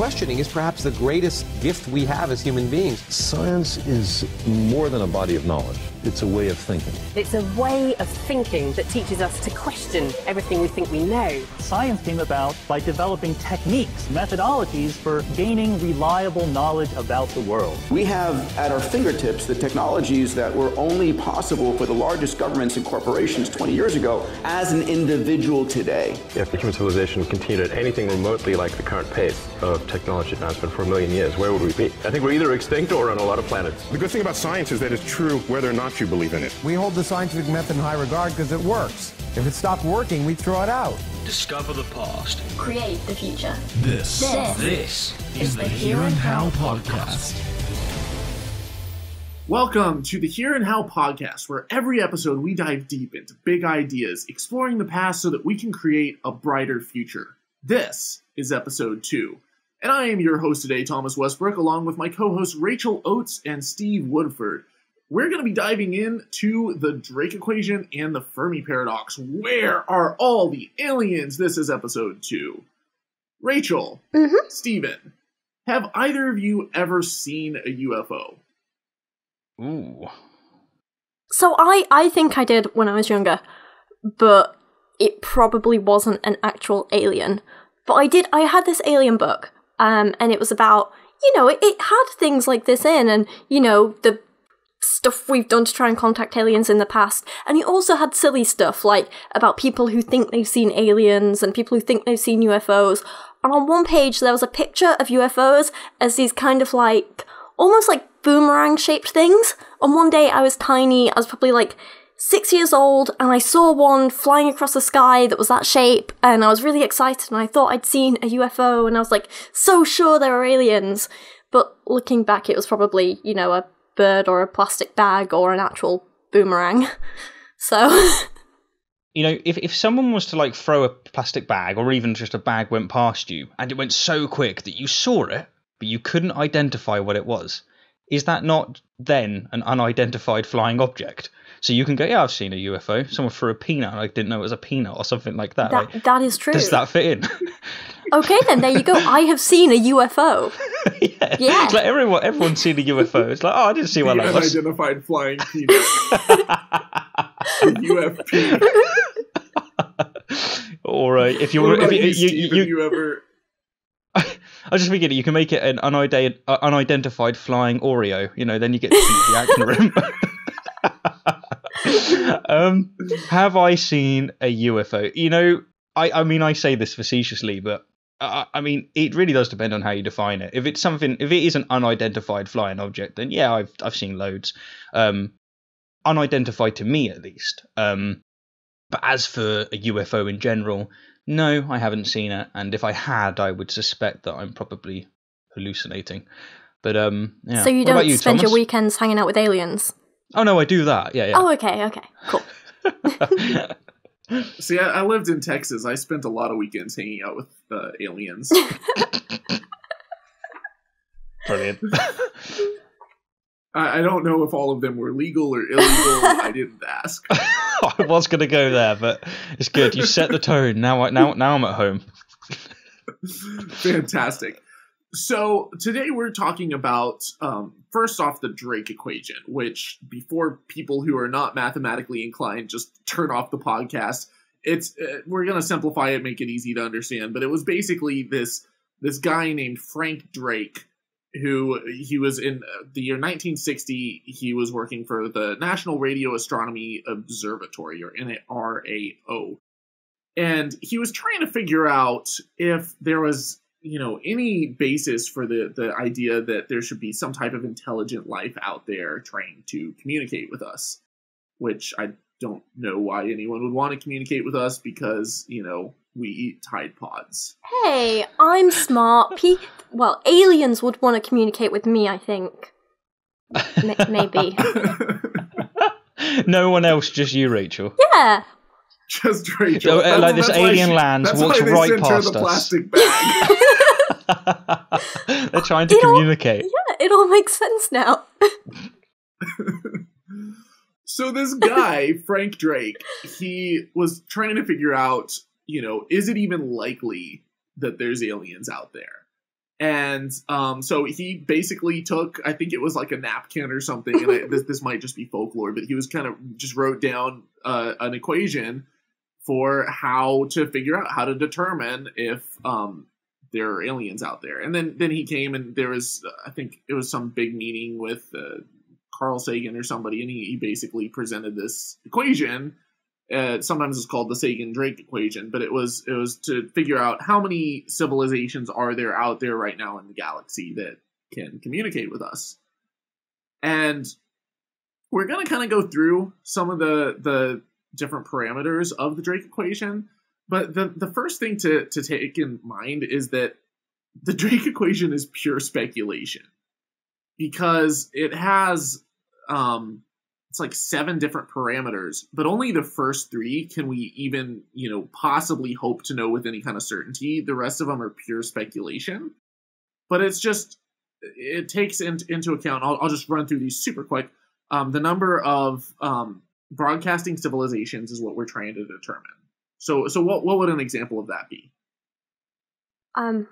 questioning is perhaps the greatest gift we have as human beings. Science is more than a body of knowledge. It's a way of thinking. It's a way of thinking that teaches us to question everything we think we know. Science came about by developing techniques, methodologies for gaining reliable knowledge about the world. We have at our fingertips the technologies that were only possible for the largest governments and corporations 20 years ago as an individual today. If the human civilization continued at anything remotely like the current pace of technology advancement for a million years, where would we be? I think we're either extinct or on a lot of planets. The good thing about science is that it's true whether or not you believe in it. We hold the scientific method in high regard because it works. If it stopped working, we'd throw it out. Discover the past. Create the future. This. This, this is the Here and How podcast. Welcome to the Here and How podcast, where every episode we dive deep into big ideas, exploring the past so that we can create a brighter future. This is episode two. And I am your host today, Thomas Westbrook, along with my co hosts Rachel Oates and Steve Woodford. We're going to be diving into the Drake equation and the Fermi paradox. Where are all the aliens? This is episode two. Rachel, mm-hmm. Steven, have either of you ever seen a UFO? Ooh. So I I think I did when I was younger, but it probably wasn't an actual alien. But I did I had this alien book, um, and it was about you know it, it had things like this in, and you know the stuff we've done to try and contact aliens in the past. And he also had silly stuff like about people who think they've seen aliens and people who think they've seen UFOs. And on one page there was a picture of UFOs as these kind of like almost like boomerang shaped things. On one day I was tiny, I was probably like six years old, and I saw one flying across the sky that was that shape, and I was really excited, and I thought I'd seen a UFO, and I was like so sure there were aliens. But looking back, it was probably, you know, a bird or a plastic bag or an actual boomerang. So. you know, if, if someone was to like throw a plastic bag or even just a bag went past you and it went so quick that you saw it, but you couldn't identify what it was, is that not then an unidentified flying object? So you can go, yeah, I've seen a UFO. Someone threw a peanut, and I didn't know it was a peanut or something like that. That, like, that is true. Does that fit in? okay, then there you go. I have seen a UFO. yeah, yeah. It's like everyone, everyone's seen a UFO. It's like, oh, I didn't see one like that. Unidentified flying peanut. UFP. Or uh, if you were, if you, you, you, you, you ever. I was just thinking you can make it an unident- uh, unidentified flying Oreo. You know, then you get to the action room. um, have I seen a UFO? You know, I, I mean, I say this facetiously, but uh, I mean, it really does depend on how you define it. If it's something, if it is an unidentified flying object, then yeah, I've I've seen loads. Um, unidentified to me at least. Um, but as for a UFO in general, no, I haven't seen it. And if I had, I would suspect that I'm probably hallucinating. But um, yeah. So you what don't you, spend Thomas? your weekends hanging out with aliens? Oh no, I do that. Yeah, yeah. Oh, okay, okay, cool. See, I, I, lived in Texas. I spent a lot of weekends hanging out with uh, aliens. Brilliant. I, I, don't know if all of them were legal or illegal. I didn't ask. I was going to go there, but it's good. You set the tone. Now, I, now, now I'm at home. Fantastic. So today we're talking about um, first off the Drake equation, which before people who are not mathematically inclined just turn off the podcast. It's uh, we're gonna simplify it, make it easy to understand, but it was basically this this guy named Frank Drake, who he was in uh, the year 1960. He was working for the National Radio Astronomy Observatory, or NRAO, and he was trying to figure out if there was you know any basis for the the idea that there should be some type of intelligent life out there trying to communicate with us which i don't know why anyone would want to communicate with us because you know we eat tide pods hey i'm smart Pe- well aliens would want to communicate with me i think M- maybe no one else just you rachel yeah just Rachel. So, uh, like this alien she, lands, walks right past the us. Plastic bag. They're trying to it communicate. All, yeah, it all makes sense now. So this guy, Frank Drake, he was trying to figure out, you know, is it even likely that there's aliens out there? And um, so he basically took, I think it was like a napkin or something, and I, this this might just be folklore, but he was kind of just wrote down uh, an equation for how to figure out how to determine if um, there are aliens out there. And then then he came and there was I think it was some big meeting with uh, Carl Sagan or somebody, and he, he basically presented this equation. Uh, sometimes it's called the Sagan Drake equation, but it was it was to figure out how many civilizations are there out there right now in the galaxy that can communicate with us. And we're gonna kind of go through some of the the different parameters of the Drake equation. But the, the first thing to, to take in mind is that the Drake equation is pure speculation because it has um, it's like seven different parameters, but only the first three can we even you know possibly hope to know with any kind of certainty. The rest of them are pure speculation. But it's just it takes in, into account. I'll, I'll just run through these super quick. Um, the number of um, broadcasting civilizations is what we're trying to determine. So, so what what would an example of that be? Um,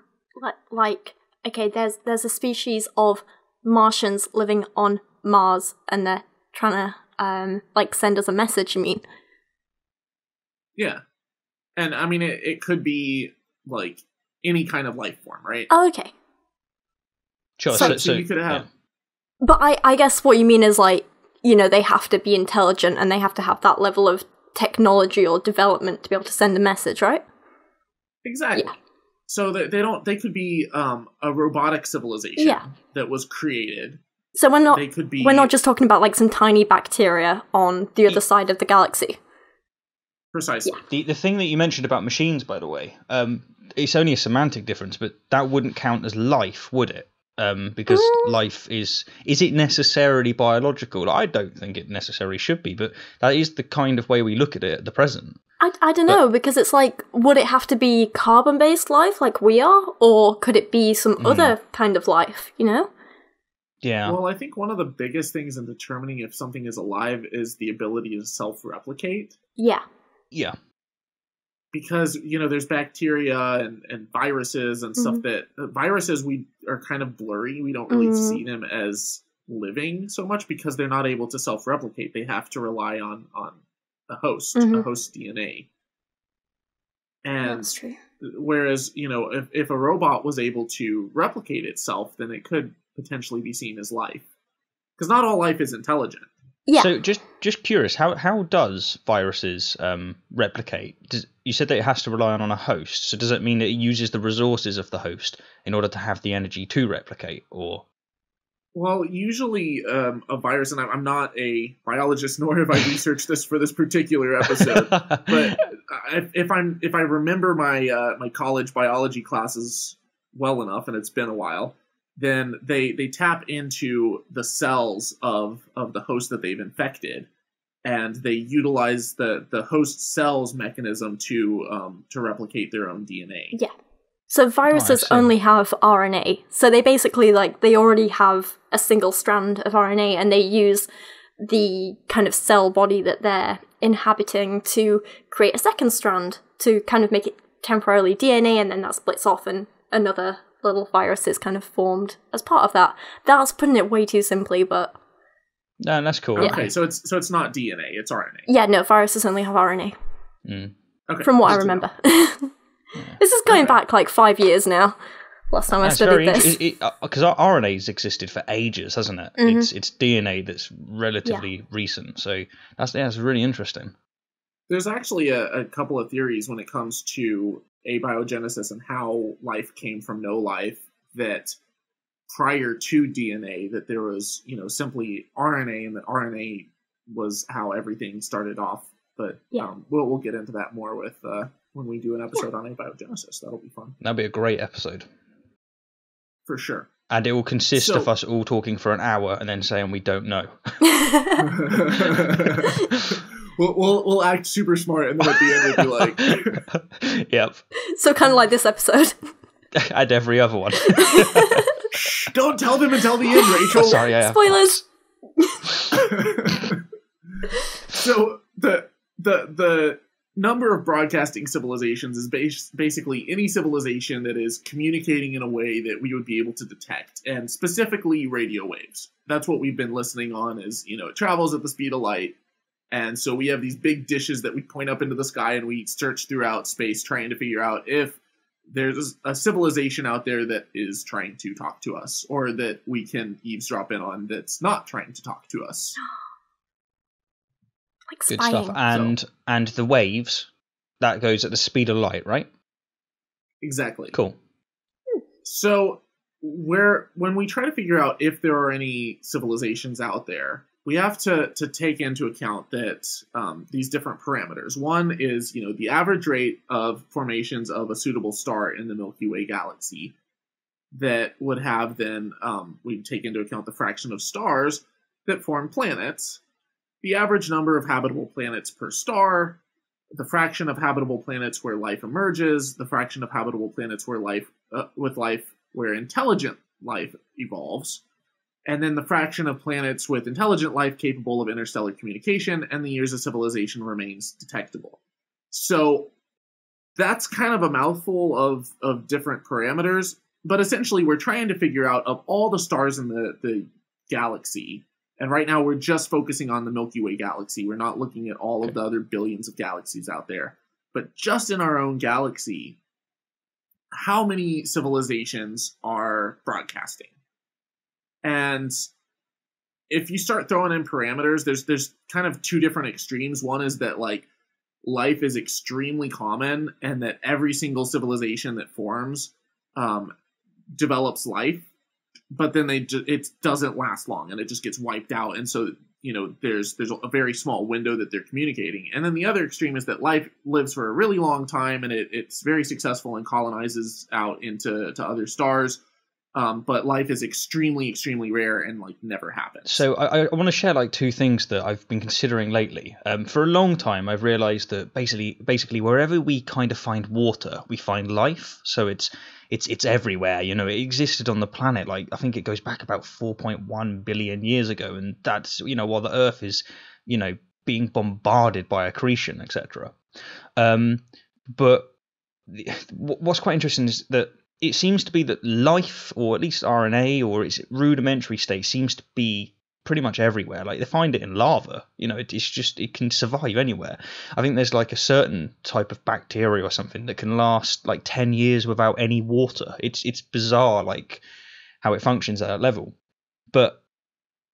like okay, there's there's a species of Martians living on Mars, and they're trying to um like send us a message. You mean? Yeah, and I mean it, it could be like any kind of life form, right? Oh, okay. Sure. So, So, so you could have. yeah. But I I guess what you mean is like you know they have to be intelligent and they have to have that level of technology or development to be able to send a message, right? Exactly. So that they don't, they could be um, a robotic civilization Yeah. that was created. So we're not They could be we're not just talking about like some tiny bacteria on the other side of the galaxy. precisely. The the thing that you mentioned about machines, by the way, um, it's only a semantic difference, but that wouldn't count as life, would it? Um, because Mm. life is is it necessarily biological? I don't think it necessarily should be, but that is the kind of way we look at it at the present. I, I don't know because it's like would it have to be carbon based life like we are or could it be some Hmm. other kind of life, you know? Yeah. Well, I think one of the biggest things in determining if something is alive is the ability to self replicate. Yeah. Yeah. because you know there's bacteria and, and viruses and stuff Mhm. that uh, viruses we are kind of blurry we don't really Mhm. see them as living so much because they're not able to self-replicate they have to rely on on a host a Mhm. host dna and That's true. whereas you know if, if a robot was able to replicate itself then it could potentially be seen as life because not all life is intelligent Yeah. So just just curious, how how does viruses um, replicate? Does, you said that it has to rely on a host. So does that mean that it uses the resources of the host in order to have the energy to replicate, or Well, usually um, a virus, and I'm I'm not a biologist, nor have I researched this for this particular episode. but if, if I'm if I remember my uh, my college biology classes well enough, and it's been a while, then they they tap into the cells of of the host that they've infected, and they utilize the the host cells mechanism to um, to replicate their own DNA. Yeah. So viruses see. only have RNA. So they basically like they already have a single strand of RNA and they use the kind of cell body that they're inhabiting to create a second strand to kind of make it temporarily DNA and then that splits off and another little virus is kind of formed as part of that. That's putting it way too simply, but no, that's cool. Okay, so it's so it's not DNA, it's RNA. yeah, no, viruses only have RNA. Mm. Okay, From what I good to know. remember. this is going back like five years now. Last time I studied this. because RNA's existed for ages, hasn't it? Mhm. It's it's DNA that's relatively recent, so that's yeah, that's really interesting. There's actually a, a couple of theories when it comes to abiogenesis and how life came from no life that prior to DNA that there was, you know, simply RNA and that RNA was how everything started off. But Yeah. um, we'll we'll get into that more with uh, when we do an episode on abiogenesis. That'll be fun That'll be a great episode, for sure. and it will consist So- of us all talking for an hour and then saying we don't know. we'll, we'll we'll act super smart and then at the end we'll be like, yep, so kind of like this episode. and every other one. "Don't tell them until the end, Rachel." Sorry, yeah. Spoilers. so the the the number of broadcasting civilizations is bas- basically any civilization that is communicating in a way that we would be able to detect, and specifically radio waves. That's what we've been listening on. Is you know it travels at the speed of light, and so we have these big dishes that we point up into the sky and we search throughout space trying to figure out if there's a civilization out there that is trying to talk to us or that we can eavesdrop in on that's not trying to talk to us. like Good spying. stuff. And and the waves that goes at the speed of light, right? Exactly. Cool. So where when we try to figure out if there are any civilizations out there, we have to to take into account that um, these different parameters. One is you know the average rate of formations of a suitable star in the Milky Way galaxy. That would have then um, we take into account the fraction of stars that form planets, the average number of habitable planets per star, the fraction of habitable planets where life emerges, the fraction of habitable planets where life uh, with life where intelligent life evolves, and then the fraction of planets with intelligent life capable of interstellar communication, and the years of civilization remains detectable. So that's kind of a mouthful of of different parameters, but essentially we're trying to figure out of all the stars in the the galaxy and right now, we're just focusing on the Milky Way galaxy. We're not looking at all of the other billions of galaxies out there. But just in our own galaxy, how many civilizations are broadcasting? And if you start throwing in parameters, there's there's kind of two different extremes. One is that like life is extremely common, and that every single civilization that forms um, develops life but then they ju- it doesn't last long and it just gets wiped out. And so you know there's there's a very small window that they're communicating. And then the other extreme is that life lives for a really long time and it, it's very successful and colonizes out into to other stars um, but life is extremely extremely rare and like never happens So I, I want to share like two things that I've been considering lately. Um, for a long time, I've realised that basically, basically wherever we kind of find water, we find life. So it's it's it's everywhere. You know, it existed on the planet. Like I think it goes back about 4.1 billion years ago, and that's you know while the Earth is you know being bombarded by accretion, etc. Um, but what's quite interesting is that it seems to be that life, or at least RNA, or its rudimentary state, seems to be pretty much everywhere. Like they find it in lava. You know, it, it's just it can survive anywhere. I think there's like a certain type of bacteria or something that can last like ten years without any water. It's it's bizarre, like how it functions at that level. But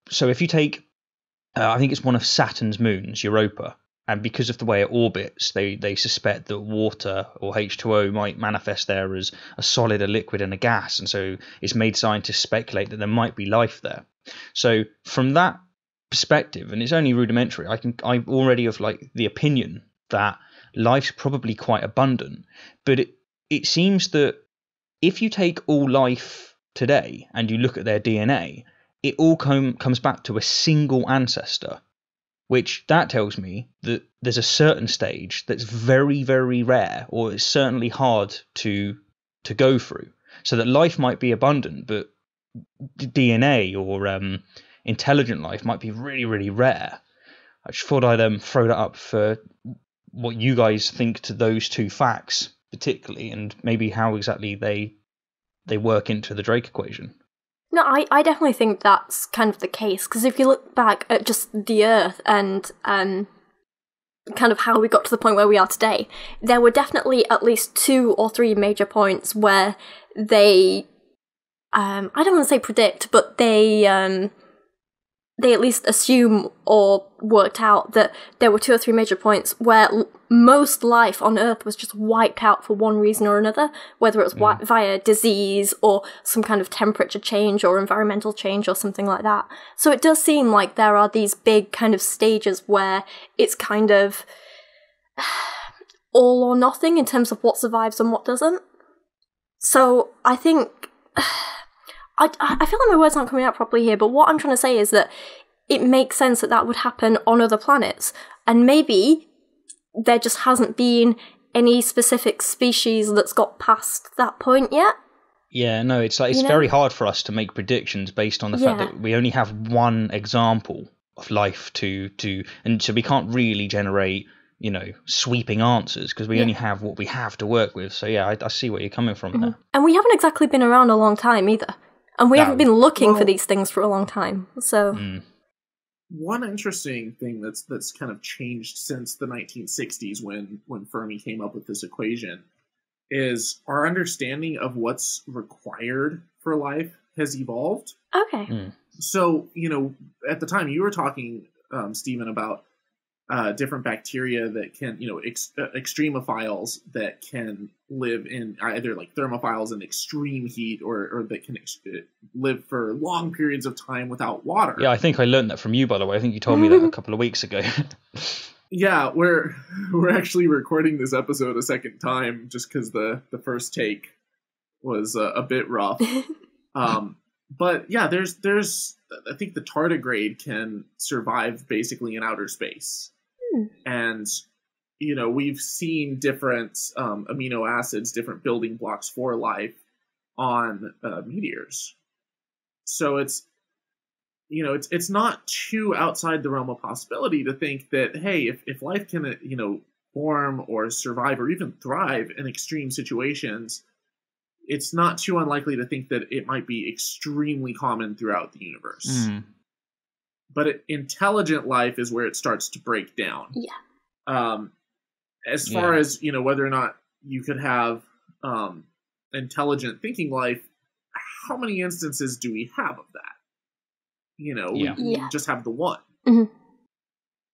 so if you take, uh, I think it's one of Saturn's moons, Europa, and because of the way it orbits, they, they suspect that water or H2O might manifest there as a solid, a liquid, and a gas, and so it's made scientists speculate that there might be life there. So from that perspective, and it's only rudimentary, I can I already have like the opinion that life's probably quite abundant, but it it seems that if you take all life today and you look at their DNA, it all com- comes back to a single ancestor which that tells me that there's a certain stage that's very very rare or is certainly hard to to go through. So that life might be abundant but dna or um, intelligent life might be really really rare. I just thought i'd um, throw that up for what you guys think to those two facts particularly and maybe how exactly they they work into the drake equation No, I, I definitely think that's kind of the case because if you look back at just the Earth and um, kind of how we got to the point where we are today, there were definitely at least two or three major points where they, um, I don't want to say predict, but they um, they at least assume or worked out that there were two or three major points where most life on Earth was just wiped out for one reason or another, whether it was wi- mm. via disease or some kind of temperature change or environmental change or something like that. So it does seem like there are these big kind of stages where it's kind of all or nothing in terms of what survives and what doesn't. So I think I, I feel like my words aren't coming out properly here, but what I'm trying to say is that it makes sense that that would happen on other planets. And maybe there just hasn't been any specific species that's got past that point yet. Yeah, no, it's like it's You know? very hard for us to make predictions based on the fact that we only have one example of life to to and so we can't really generate you know sweeping answers because we Yeah. only have what we have to work with. So yeah, I, I see where you're coming from there. And we haven't exactly been around a long time either. And we No. haven't been looking for these things for a long time. So, Mm. One interesting thing that's that's kind of changed since the 1960s when when Fermi came up with this equation is our understanding of what's required for life has evolved. okay. So, you know, at the time you were talking, um, Stephen, about uh, different bacteria that can, you know, ex- uh, extremophiles that can live in either like thermophiles in extreme heat or, or that can ex- uh, live for long periods of time without water. Yeah, I think I learned that from you, by the way. I think you told me that a couple of weeks ago. Yeah, we're we're actually recording this episode a second time just because the the first take was uh, a bit rough. um, but yeah, there's there's I think the tardigrade can survive basically in outer space, and you know we've seen different um, amino acids, different building blocks for life on uh, meteors. So it's you know it's it's not too outside the realm of possibility to think that hey if, if life can you know form or survive or even thrive in extreme situations it's not too unlikely to think that it might be extremely common throughout the universe Mm. But intelligent life is where it starts to break down Yeah. um as far Yeah. as you know whether or not you could have um intelligent thinking life how many instances do we have of that you know we- Yeah. we, Yeah. just have the one Mhm.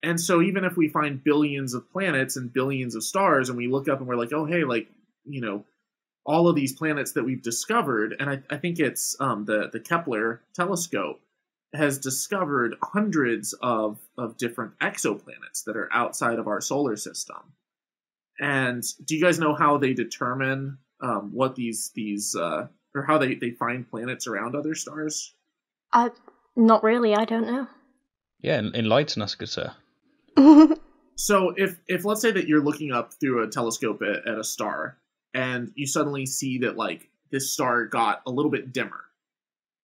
and so even if we find billions of planets and billions of stars and we look up and we're like oh hey like you know all of these planets that we've discovered and i, I think it's um, the, the kepler telescope has discovered hundreds of, of different exoplanets that are outside of our solar system and do you guys know how they determine um, what these these uh, or how they, they find planets around other stars I, not really, I don't know. Yeah, en- enlighten us, good sir. So if if let's say that you're looking up through a telescope at, at a star and you suddenly see that like this star got a little bit dimmer,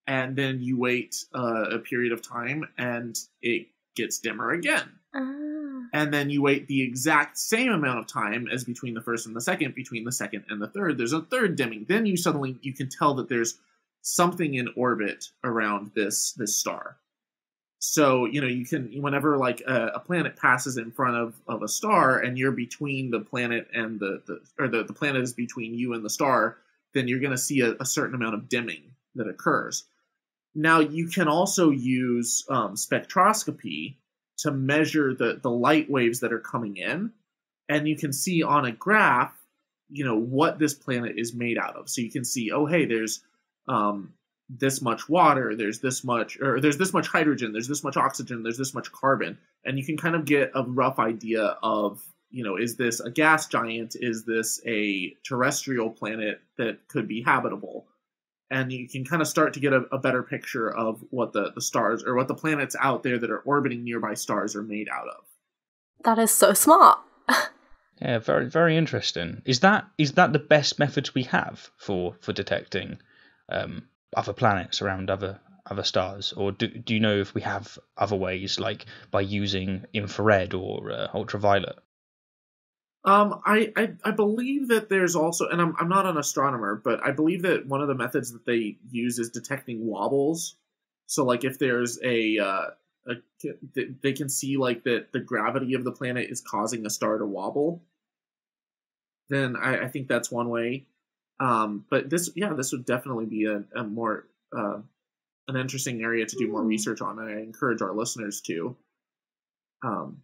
and then you wait uh, a period of time and it gets dimmer again, Ah. and then you wait the exact same amount of time as between the first and the second, between the second and the third. There's a third dimming. Then you suddenly you can tell that there's something in orbit around this this star. So you know you can whenever like a, a planet passes in front of, of a star and you're between the planet and the, the or the, the planet is between you and the star, then you're going to see a, a certain amount of dimming that occurs. Now you can also use um, spectroscopy to measure the the light waves that are coming in, and you can see on a graph, you know what this planet is made out of. So you can see, oh hey, there's um, this much water, there's this much, or there's this much hydrogen, there's this much oxygen, there's this much carbon, and you can kind of get a rough idea of, you know, is this a gas giant? Is this a terrestrial planet that could be habitable? And you can kind of start to get a, a better picture of what the, the stars or what the planets out there that are orbiting nearby stars are made out of. That is so smart. Yeah, very very interesting. Is that is that the best methods we have for for detecting um, other planets around other other stars, or do do you know if we have other ways, like by using infrared or uh, ultraviolet? Um, I, I I believe that there's also, and I'm I'm not an astronomer, but I believe that one of the methods that they use is detecting wobbles. So like if there's a uh, a they can see like that the gravity of the planet is causing a star to wobble. Then I, I think that's one way. Um, but this yeah this would definitely be a, a more uh, an interesting area to do more research on, and I encourage our listeners to. Um,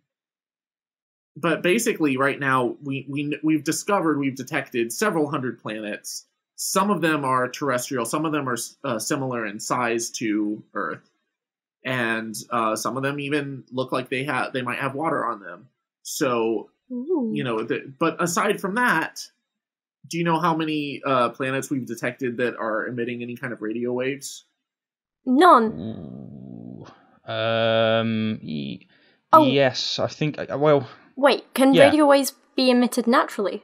but basically right now we, we we've discovered we've detected several hundred planets some of them are terrestrial some of them are uh, similar in size to earth and uh, some of them even look like they have they might have water on them so you know the, but aside from that do you know how many uh, planets we've detected that are emitting any kind of radio waves None. Um, y- Oh. yes, I think. uh, Well, Wait, can Yeah. radio waves be emitted naturally?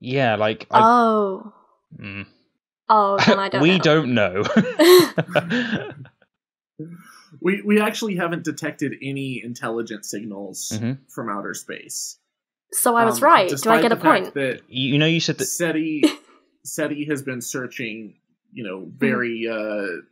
yeah, like I, Oh. mm. Oh, then I don't we know. don't know. we we actually haven't detected any intelligent signals Mhm. from outer space So I was Um, right. Do I despite get a fact point? That You know, you said that. SETI SETI has been searching, you know, very uh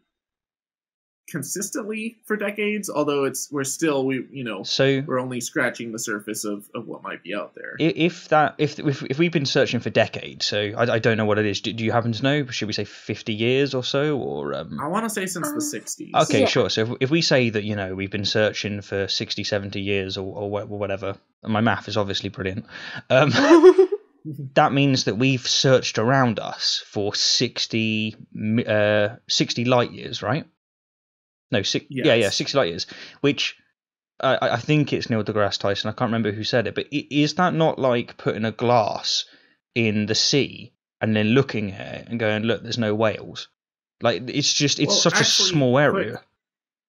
consistently for decades. Although it's we're still we you know So we're only scratching the surface of of what might be out there. if that if if, if we've been searching for decades, so I, I don't know what it is. Do, do you happen to know? Should we say fifty years or so, or um, I want to say since Um, the sixties. Okay, Yeah. sure. So if, if we say that, you know, we've been searching for 60, 70 years or, or whatever, and my math is obviously brilliant, um, that means that we've searched around us for 60, uh, 60 light years, right? No, six, yeah, yeah, 60 light years, which I I think it's Neil deGrasse Tyson. I can't remember who said it, but is that not like putting a glass in the sea and then looking at it and going, look, there's no whales? Like, it's just, it's Well, such actually, a small quick- area.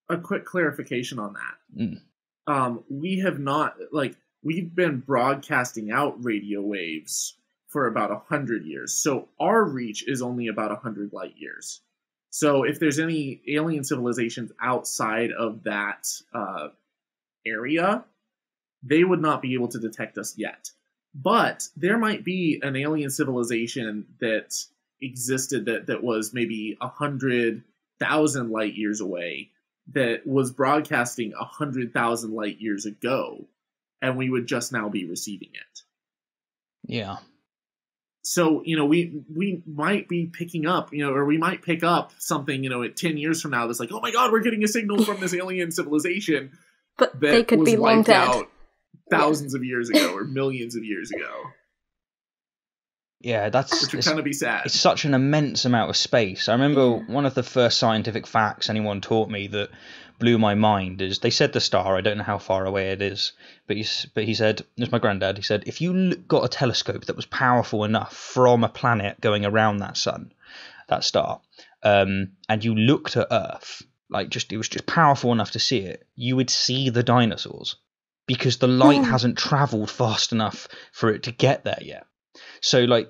A quick clarification on that. Mm. Um, we have not like we've been broadcasting out radio waves for about a hundred years, so our reach is only about a hundred light years. So if there's any alien civilizations outside of that uh, area, they would not be able to detect us yet. But there might be an alien civilization that existed that that was maybe a hundred thousand light years away that was broadcasting a hundred thousand light years ago, and we would just now be receiving it. Yeah. So you know, we we might be picking up, you know, or we might pick up something, you know, at ten years from now that's like, oh my god, we're getting a signal from this alien civilization but that they could was be wiped out thousands of years ago or millions of years ago, Yeah, that's which would it's, kind of be sad. it's such an immense amount of space. I remember one of the first scientific facts anyone taught me that blew my mind is they said the star. I don't know how far away it is, but he but he said, "This my granddad." He said, if you got a telescope that was powerful enough from a planet going around that sun, that star, um, and you looked at Earth, like just it was just powerful enough to see it, you would see the dinosaurs because the light hasn't traveled fast enough for it to get there yet. So like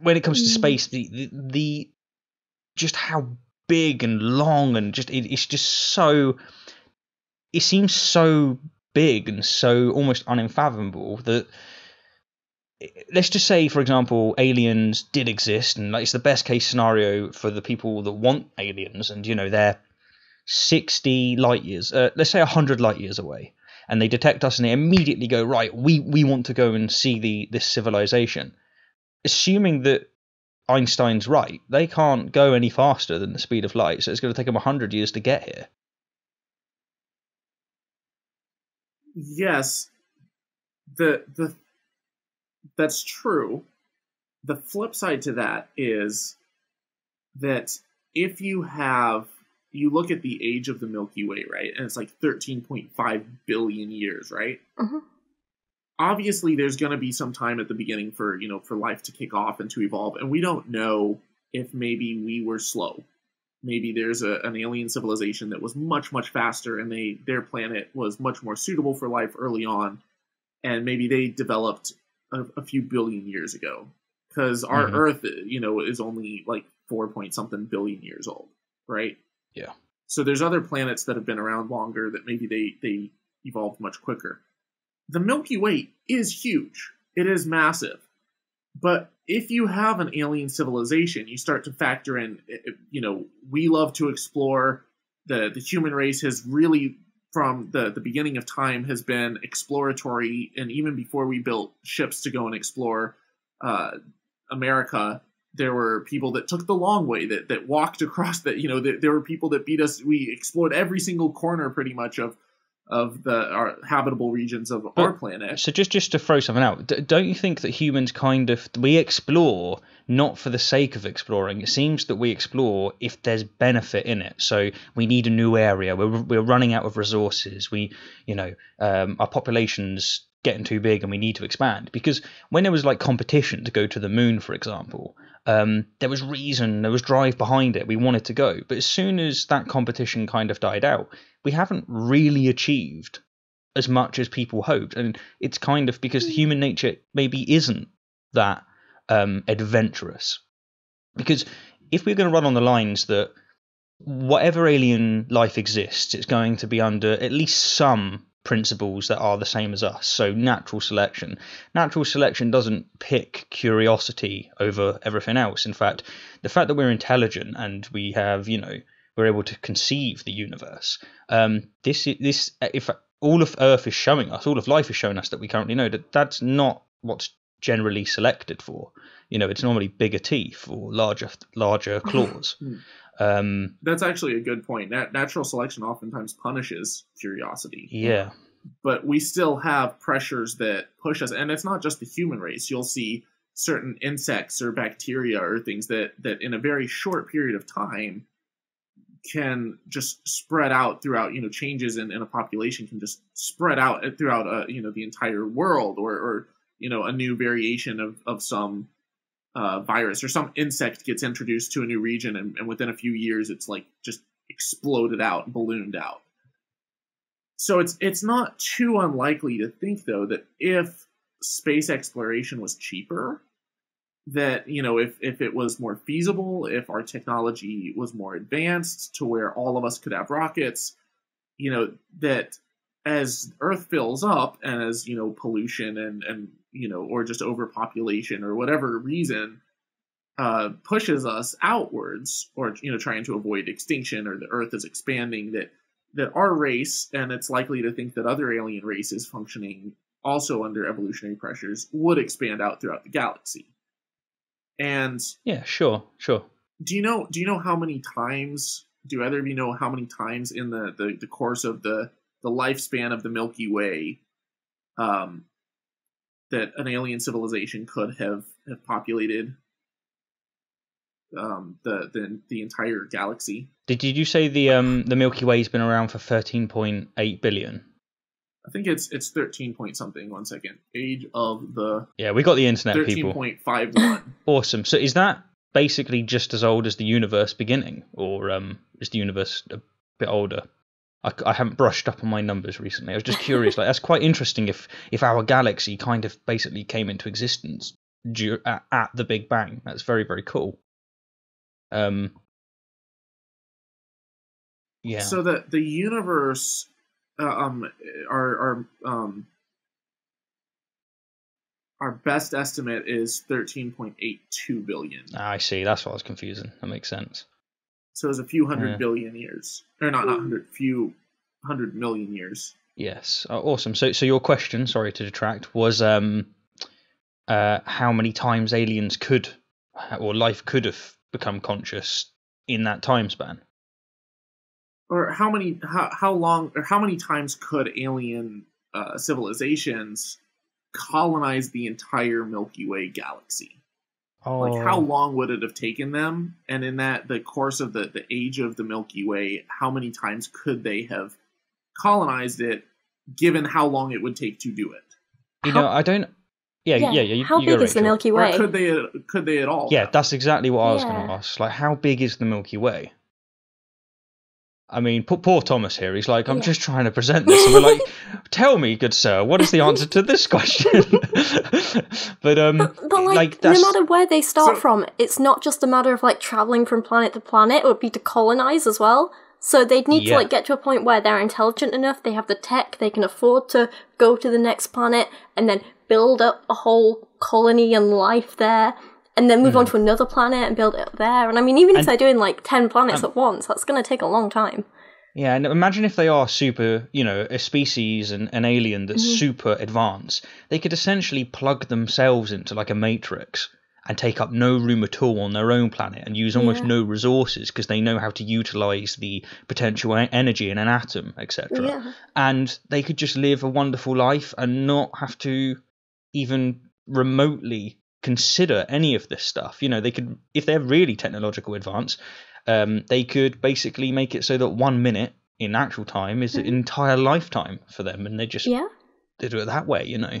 when it comes to space, the, the the just how big and long and just it, it's just so it seems so big and so almost unfathomable that let's just say for example aliens did exist and like, it's the best case scenario for the people that want aliens and you know they're 60 light years uh, let's say 100 light years away and they detect us and they immediately go right we we want to go and see the this civilization assuming that Einstein's right, they can't go any faster than the speed of light, so it's going to take them 100 years to get here. yes the the that's true the flip side to that is that if you have you look at the age of the milky way right and it's like 13.5 billion years right Mhm. Obviously there's going to be some time at the beginning for you know for life to kick off and to evolve and we don't know if maybe we were slow maybe there's a, an alien civilization that was much much faster and they their planet was much more suitable for life early on and maybe they developed a, a few billion years ago because our Mhm. earth you know is only like four point something billion years old right Yeah. so there's other planets that have been around longer that maybe they they evolved much quicker the milky way is huge it is massive but if you have an alien civilization, you start to factor in, eh, eh, you know, we love to explore. The the human race has really, from the the beginning of time, has been exploratory, and even before we built ships to go and explore uh, America, there were people that took the long way, that that walked across. That you know, there, there were people that beat us. We explored every single corner, pretty much of of the our habitable regions of our planet. So just just to throw something out, d- don't you think that humans kind of we explore not for the sake of exploring? It seems that we explore if there's benefit in it. So we need a new area. We're we're running out of resources. We you know um, our population's getting too big and we need to expand because when there was like competition to go to the moon for example um, there was reason there was drive behind it we wanted to go but as soon as that competition kind of died out we haven't really achieved as much as people hoped and it's kind of because human nature maybe isn't that um, adventurous because if we're going to run on the lines that whatever alien life exists it's going to be under at least some principles that are the same as us. So natural selection. Natural selection doesn't pick curiosity over everything else. In fact, the fact that we're intelligent and we have, you know, we're able to conceive the universe. Um, this this if all of Earth is showing us, all of life is showing us that we currently know that that's not what's generally selected for. You know, it's normally bigger teeth or larger larger claws. Um, That's actually a good point. Nat- natural selection oftentimes punishes curiosity. yeah. But we still have pressures that push us, and it's not just the human race. You'll see certain insects or bacteria or things that that in a very short period of time can just spread out throughout you know changes in, in a population can just spread out throughout uh, you know the entire world or or you know a new variation of of some uh, virus or some insect gets introduced to a new region and, and within a few years it's like just exploded out ballooned out. So it's it's not too unlikely to think though that if space exploration was cheaper that you know if if it was more feasible if our technology was more advanced to where all of us could have rockets you know that as earth fills up and as you know pollution and and you know or just overpopulation or whatever reason uh pushes us outwards or you know trying to avoid extinction or the earth is expanding that that our race and it's likely to think that other alien races functioning also under evolutionary pressures would expand out throughout the galaxy and Yeah, sure, sure. do you know do you know how many times do either of you know how many times in the the, the course of the the lifespan of the Milky Way um that an alien civilization could have have populated um the the, the entire galaxy Did, did you say the um the Milky Way's been around for thirteen point eight billion? I think it's it's 13 point something one second age of the Yeah, we got the internet people. 13.51 Awesome. So is that basically just as old as the universe beginning, or um, is the universe a bit older? I, I haven't brushed up on my numbers recently. I was just curious. like that's quite interesting. If if our galaxy kind of basically came into existence dur- at, at the Big Bang, that's very very cool. Um. Yeah. So the the universe, uh, um, our our um, our best estimate is thirteen point eight two billion. Ah, I see. That's what was confusing. That makes sense. So it's a few hundred Yeah. billion years, or not not hundred, few hundred million years. Yes, oh, awesome. So, so your question, sorry to detract, was um, uh, how many times aliens could or life could have become conscious in that time span? Or how many how how long or how many times could alien uh, civilizations colonize the entire Milky Way galaxy? Like how long would it have taken them? And in that the course of the the age of the Milky Way, how many times could they have colonized it? Given how long it would take to do it, You know, I don't. Yeah, yeah, yeah. you, How you big is the Rachel. Milky or Way? could they could they at all? Yeah, that's exactly what I was going to ask. Like, how big is the Milky Way? I mean, poor, poor Thomas here. He's like, I'm Yeah. just trying to present this, and we're like, tell me, good sir, what is the answer to this question? but um, But, but like, like that's no matter where they start So- from, it's not just a matter of like traveling from planet to planet. It would be to colonize as well. So they'd need Yeah. to like get to a point where they're intelligent enough, they have the tech, they can afford to go to the next planet and then build up a whole colony and life there, and then move on to another planet and build it up there. And I mean, even if Hmm. They're doing like ten planets at once, that's going to take a long time. Yeah, and imagine if they are super, you know, a species and an alien that's Mm-hmm. super advanced. They could essentially plug themselves into like a matrix and take up no room at all on their own planet and use almost Yeah. no resources because they know how to utilize the potential energy in an atom, etc. Yeah. And they could just live a wonderful life and not have to even remotely consider any of this stuff. You know, they could, if they're really technological advanced, um, they could basically make it so that one minute in actual time is an entire lifetime for them, and they just Yeah. they do it that way, you know.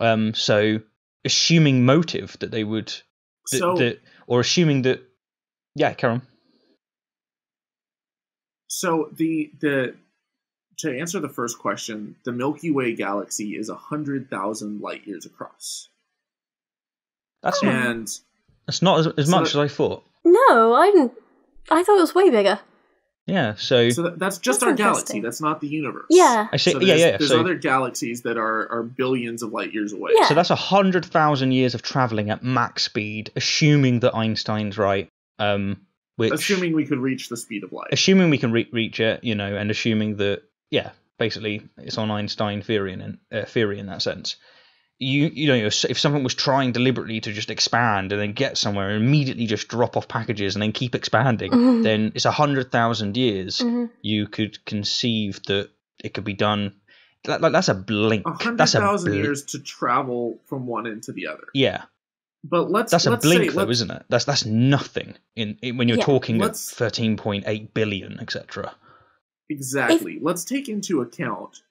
Um, so assuming motive that they would, that, So- that, or assuming that, yeah, Karen. So the the to answer the first question, the Milky Way galaxy is a hundred thousand light years across, That's not, and that's not as, as So- much as I thought. No, I didn't. I thought it was way bigger. Yeah, so, So that, that's just That's our galaxy. That's not the universe. Yeah. I see- So yeah, there's, yeah, There's so- other galaxies that are are billions of light years away. Yeah. so that's a hundred thousand years of traveling at max speed, assuming that Einstein's right. Um, which Assuming we could reach the speed of light. assuming we can re- reach it, you know, and assuming that yeah, basically it's on Einstein theory in uh, theory in that sense. You you know if something was trying deliberately to just expand and then get somewhere and immediately just drop off packages and then keep expanding, Mhm. then it's a hundred thousand years. Mhm. You could conceive that it could be done. Like, like that's a blink. A hundred That's a thousand blink. years to travel from one end to the other. Yeah, But let's that's a let's blink say, though, isn't it? That's that's nothing in, in when you're Yeah, talking at thirteen point eight billion, etc. Exactly. Let's take into account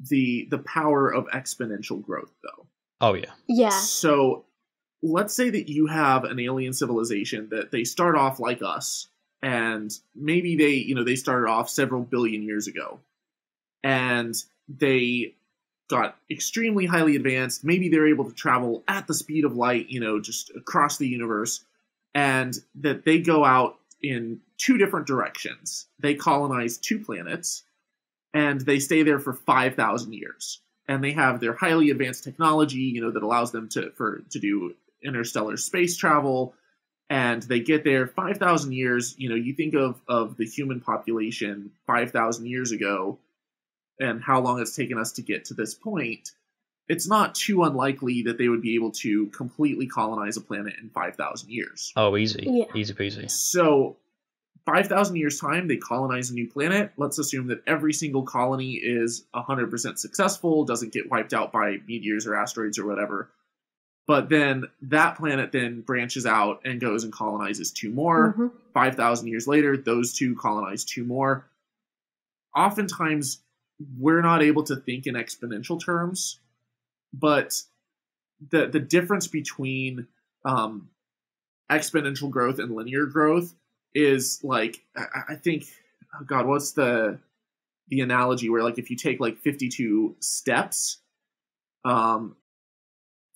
the the power of exponential growth though. Oh yeah. Yeah. So let's say that you have an alien civilization that they start off like us and maybe they, you know, they started off several billion years ago and they got extremely highly advanced. Maybe they're able to travel at the speed of light, you know, just across the universe and that they go out in two different directions. They colonize two planets and they stay there for 5,000 years. And they have their highly advanced technology, you know, that allows them to for to do interstellar space travel. And they get there 5,000 years. You know, you think of of the human population 5,000 years ago, and how long it's taken us to get to this point. It's not too unlikely that they would be able to completely colonize a planet in 5,000 years. Oh, easy, Yeah. easy peasy. So, 5,000 years' time, they colonize a new planet. Let's assume that every single colony is 100% successful, doesn't get wiped out by meteors or asteroids or whatever. But then that planet then branches out and goes and colonizes two more. Mhm. 5,000 years later, those two colonize two more. Oftentimes, we're not able to think in exponential terms, but the the difference between um, exponential growth and linear growth is like I, I think oh God, what's the the analogy where like if you take like 52 steps, um,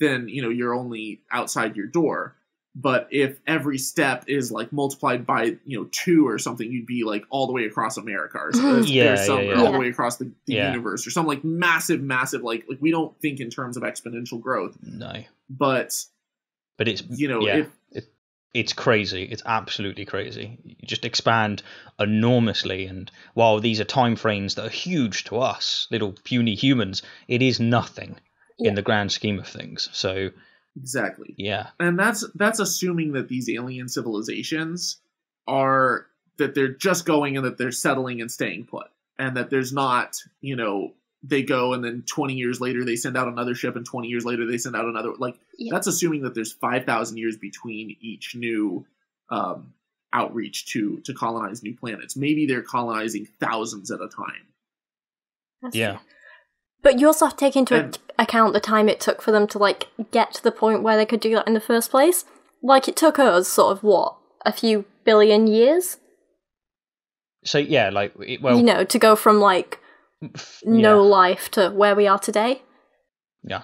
then you know you're only outside your door. But if every step is like multiplied by you know two or something, you'd be like all the way across America or so- Yeah, some, yeah, yeah. all the way across the, the Yeah. universe or some like massive, massive like like we don't think in terms of exponential growth, No, but but it's you know if it, it's crazy. It's absolutely crazy. You just expand enormously, and while these are time frames that are huge to us, little puny humans, it is nothing Yeah. in the grand scheme of things. So exactly yeah, and that's that's assuming that these alien civilizations are that they're just going and that they're settling and staying put and that there's not you know they go and then 20 years later they send out another ship and 20 years later they send out another like Yeah. that's assuming that there's 5000 years between each new um, outreach to to colonize new planets. Maybe they're colonizing thousands at a time. That's yeah, But you also have to take into And- account the time it took for them to like get to the point where they could do that in the first place. Like it took us sort of what a few billion years, so yeah, like it, well, you know, to go from like f- no yeah, life to where we are today. yeah,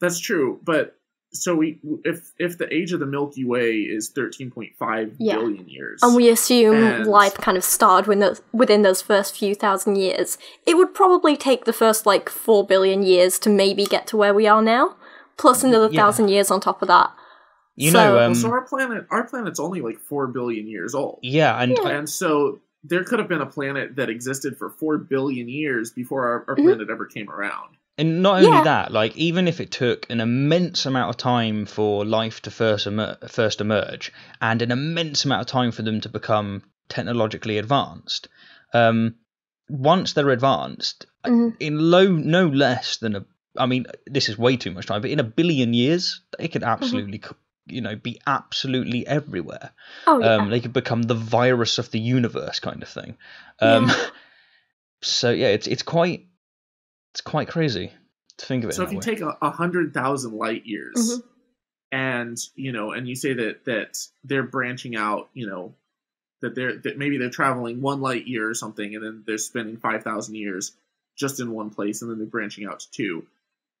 That's true, but so we if if the age of the Milky Way is thirteen point five billion Yeah. years, And we assume And- life kind of started within those, within those first few thousand years. It would probably take the first like four billion years to maybe get to where we are now, plus another Yeah. thousand years on top of that. you So- know, um, so our planet our planet's only like four billion years old, yeah, and Yeah. and so there could have been a planet that existed for four billion years before our, our Mhm. planet ever came around. And not only Yeah. that, like even if it took an immense amount of time for life to first emer- first emerge, and an immense amount of time for them to become technologically advanced, um, once they're advanced, Mhm. in low no less than a, I mean, this is way too much time, but in a billion years, it could absolutely, c you know, be absolutely everywhere. Oh yeah. Um, they could become the virus of the universe, kind of thing. Um, Yeah. so yeah, it's it's quite it's quite crazy to think of it. So if you way. take a, a hundred thousand light years, Mhm. and you know, and you say that that they're branching out, you know, that they're that maybe they're traveling one light year or something, and then they're spending five thousand years just in one place, and then they're branching out to two.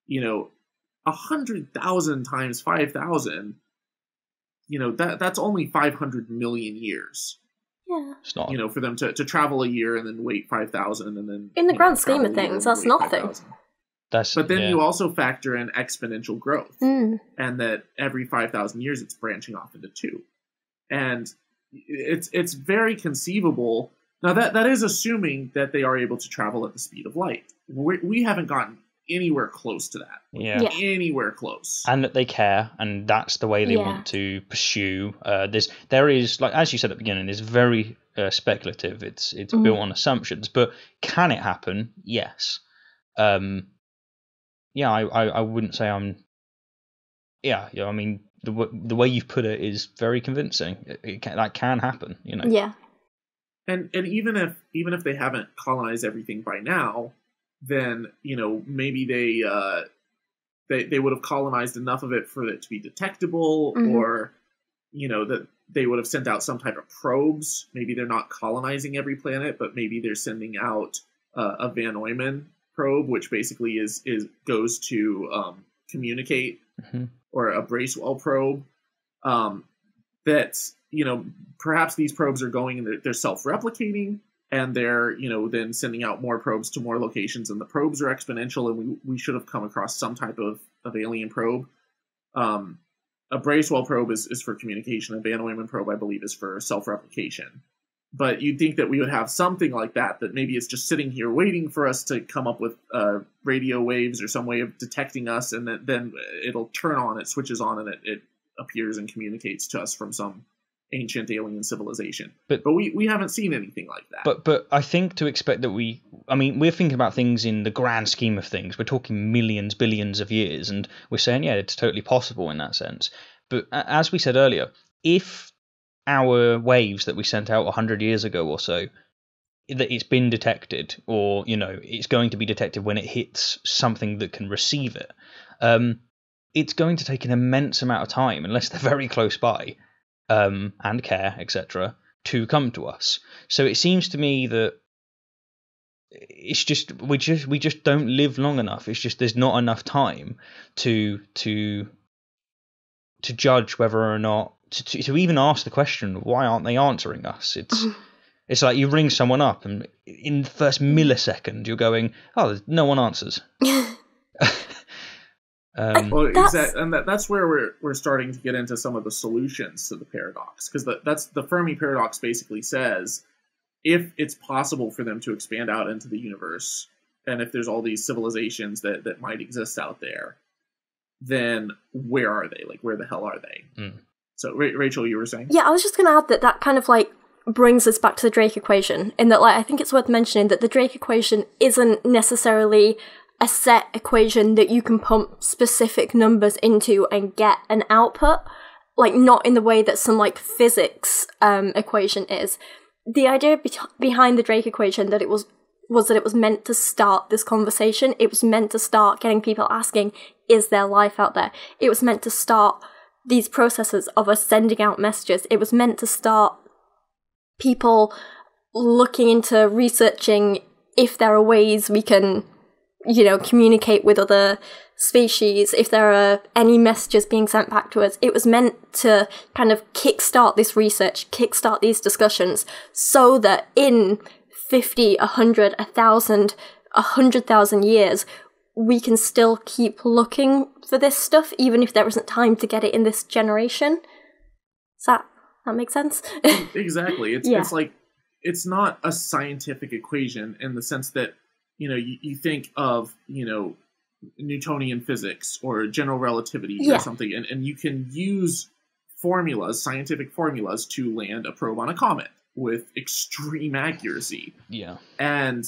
You know, a hundred thousand times five thousand. You know that that's only five hundred million years. Yeah. It's not. You know, for them to, to travel a year and then wait five thousand and then In the grand know, scheme of travel a year things, that's nothing. 5,000. That's But then yeah. you also factor in exponential growth, Mm. and that every five thousand years it's branching off into two, and it's it's very conceivable. Now that that is assuming that they are able to travel at the speed of light. We, we haven't gotten anywhere close to that. Yeah. Yeah. Anywhere close. and that they care, and that's the way they Yeah. want to pursue. Uh, there's there is like as you said at the beginning, it's very uh, speculative. It's it's Mhm. built on assumptions, but can it happen? Yes. Um, yeah, I, I, I wouldn't say I'm. Yeah, yeah. I mean, the w- the way you've put it is very convincing. It, it can, that can happen. You know. Yeah. and and even if even if they haven't colonized everything by now then you know maybe they uh they they would have colonized enough of it for it to be detectable Mhm. or you know that they would have sent out some type of probes maybe they're not colonizing every planet but maybe they're sending out uh, a von Neumann probe which basically is is goes to um communicate Mhm. or a Bracewell probe um, that you know perhaps these probes are going and they're, they're self-replicating and they're you know then sending out more probes to more locations and the probes are exponential and we, we should have come across some type of, of alien probe. Um, a bracewell probe is, is for communication a von Neumann probe i believe is for self-replication. But you'd think that we would have something like that that maybe it's just sitting here waiting for us to come up with uh, radio waves or some way of detecting us and then, then it'll turn on it switches on and it, it appears and communicates to us from some ancient alien civilization But- but we, we haven't seen anything like that But but I think to expect that we, I mean, we're thinking about things in the grand scheme of things. We're talking millions, billions of years, and we're saying yeah, it's totally possible in that sense. But as we said earlier, if our waves that we sent out hundred years ago or so, that it's been detected, or you know, it's going to be detected when it hits something that can receive it, um, it's going to take an immense amount of time, unless they're very close by, um, and care, etc to come to us. So it seems to me that it's just we just we just don't live long enough. It's just there's not enough time to to to judge whether or not to, to, to even ask the question why aren't they answering us? It's it's like you ring someone up and in the first millisecond you're going, oh, no one answers. um, Well, That's- exactly, and that, that's where we're we're starting to get into some of the solutions to the paradox because that's the Fermi paradox basically says if it's possible for them to expand out into the universe, and if there's all these civilizations that that might exist out there, then where are they? Like, where the hell are they? Mm. So, Ra- Rachel, you were saying, Yeah, I was just going to add that that kind of like brings us back to the Drake equation, in that like I think it's worth mentioning that the Drake equation isn't necessarily a set equation that you can pump specific numbers into and get an output. Like not in the way that some like physics um, equation is. The idea be- behind the Drake equation that it was was that it was meant to start this conversation. It was meant to start getting people asking, "Is there life out there?" It was meant to start these processes of us sending out messages. It was meant to start people looking into researching if there are ways we can, you know, communicate with other species, if there are any messages being sent back to us. It was meant to kind of kickstart this research, kickstart these discussions, so that in 50, 100, 1,000, 100,000 years, we can still keep looking for this stuff, even if there isn't time to get it in this generation. Does that, that make sense? exactly. It's Yeah. it's like it's not a scientific equation in the sense that you know you, you think of you know Newtonian physics or general relativity Yeah. or something, and, and you can use formulas, scientific formulas, to land a probe on a comet with extreme accuracy. yeah. And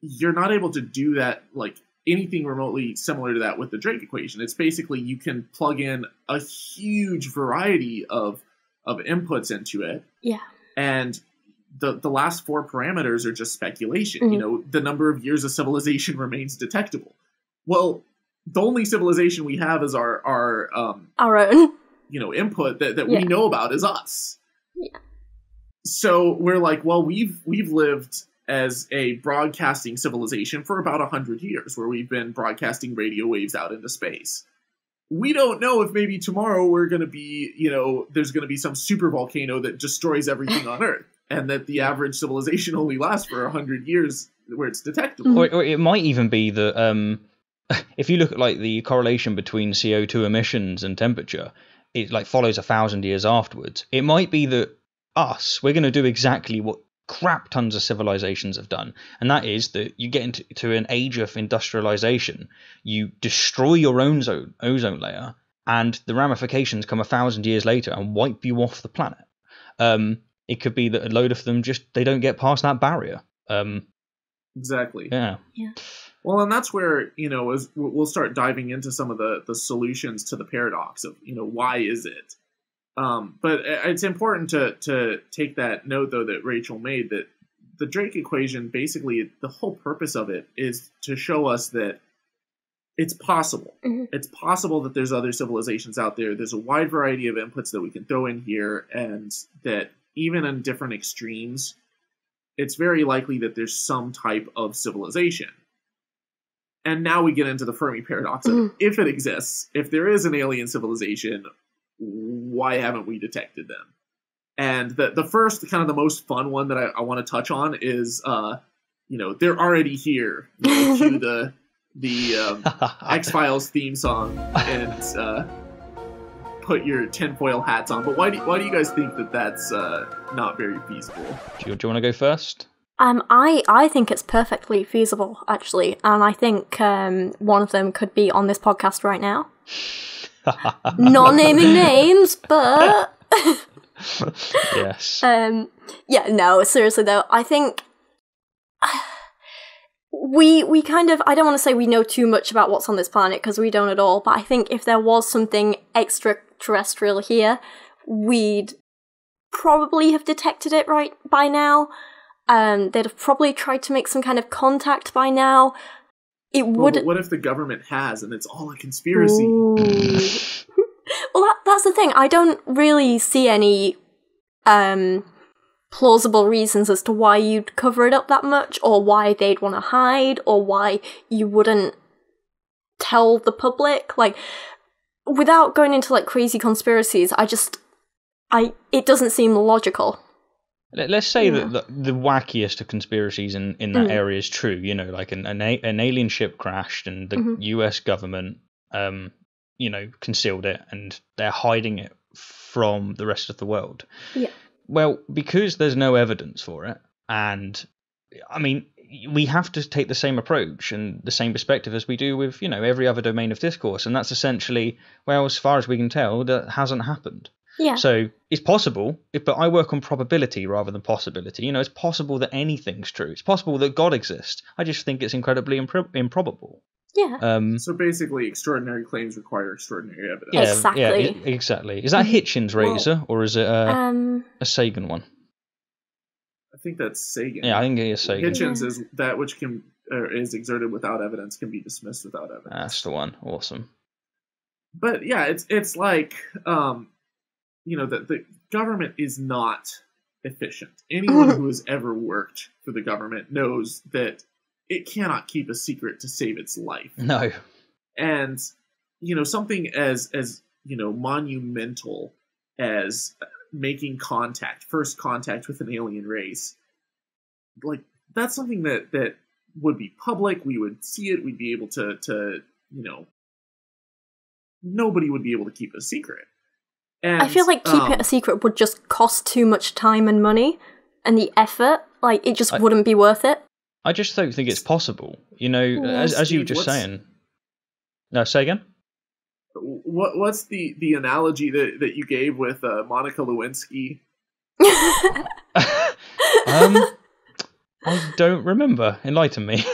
you're not able to do that like anything remotely similar to that with the Drake equation. It's basically you can plug in a huge variety of of inputs into it yeah. and the the last four parameters are just speculation. You Mhm. know, the number of years a civilization remains detectable. Well, the only civilization we have is our our um, Our own. you know input that, that Yeah. we know about is us. Yeah. So we're like, well, we've we've lived as a broadcasting civilization for about a hundred years, where we've been broadcasting radio waves out into space. We don't know if maybe tomorrow we're going to be, you know, there's going to be some super volcano that destroys everything on Earth, and that the average civilization only lasts for hundred years where it's detectable. Or, or it might even be that um, if you look at like the correlation between CO2 emissions and temperature, it like follows a thousand years afterwards. It might be that us, we're going to do exactly what crap tons of civilizations have done, and that is that you get into to an age of industrialization, you destroy your own ozone, ozone layer, and the ramifications come a thousand years later and wipe you off the planet. Um, it could be that a load of them just they don't get past that barrier. Um, Exactly. yeah. Yeah. Well, and that's where you know as we'll we'll start diving into some of the the solutions to the paradox of you know why is it. Um, but it's important to to take that note though that Rachel made that the Drake equation basically the whole purpose of it is to show us that it's possible. Mhm. It's possible that there's other civilizations out there. There's a wide variety of inputs that we can throw in here, and that even in different extremes, it's very likely that there's some type of civilization. And now we get into the Fermi paradox. of Mhm. If it exists, if there is an alien civilization, why haven't we detected them? And the the first kind of the most fun one that I, I want to touch on is uh, you know, they're already here. You know, the the um, X Files theme song and uh, put your tinfoil hats on. But why do why do you guys think that that's uh, not very feasible? Do you, do you want to go first? Um, I I think it's perfectly feasible actually, and I think um one of them could be on this podcast right now. Not naming names, but yes. um, yeah, no, seriously though, I think we we kind of I don't want to say we know too much about what's on this planet because we don't at all, but I think if there was something extraterrestrial here, we'd probably have detected it right by now. Um, they'd have probably tried to make some kind of contact by now. It would. but what if the government has and it's all a conspiracy? Well, that, that's the thing. I don't really see any um, plausible reasons as to why you'd cover it up that much, or why they'd want to hide, or why you wouldn't tell the public. Like, without going into like crazy conspiracies, I just, I it doesn't seem logical. Let- Let's say Yeah. that the, the wackiest of conspiracies in, in that Mm. area is true. You know, like an an, a- an alien ship crashed and the Mhm. U.S. government, um, you know, concealed it and they're hiding it from the rest of the world. Yeah. Well, because there's no evidence for it, and I mean, we have to take the same approach and the same perspective as we do with you know every other domain of discourse, and that's essentially, well, as far as we can tell, that hasn't happened. Yeah. So it's possible, but I work on probability rather than possibility. You know, it's possible that anything's true. It's possible that God exists. I just think it's incredibly impro- improbable. yeah. Um, So basically, extraordinary claims require extraordinary evidence. yeah, Exactly. Yeah, exactly. Is that Hitchens' Well- razor or is it a, um. a Sagan one? I think that's Sagan. Yeah, I think it is Sagan. Hitchens is that which can or is exerted without evidence can be dismissed without evidence. That's the one. Awesome. but yeah, it's it's like um, you know, the the government is not efficient. Anyone who has ever worked for the government knows that it cannot keep a secret to save its life. No. and you know something as as you know monumental as making contact first contact with an alien race like that's something that that would be public we would see it we'd be able to to you know nobody would be able to keep a secret and I feel like keeping um, it a secret would just cost too much time and money, and the effort, like it just I- wouldn't be worth it. I just don't think it's possible. You know, Well, as, as you were just what's- saying. No, say again? What what's the the analogy that that you gave with uh, Monica Lewinsky um, I don't remember. Enlighten me.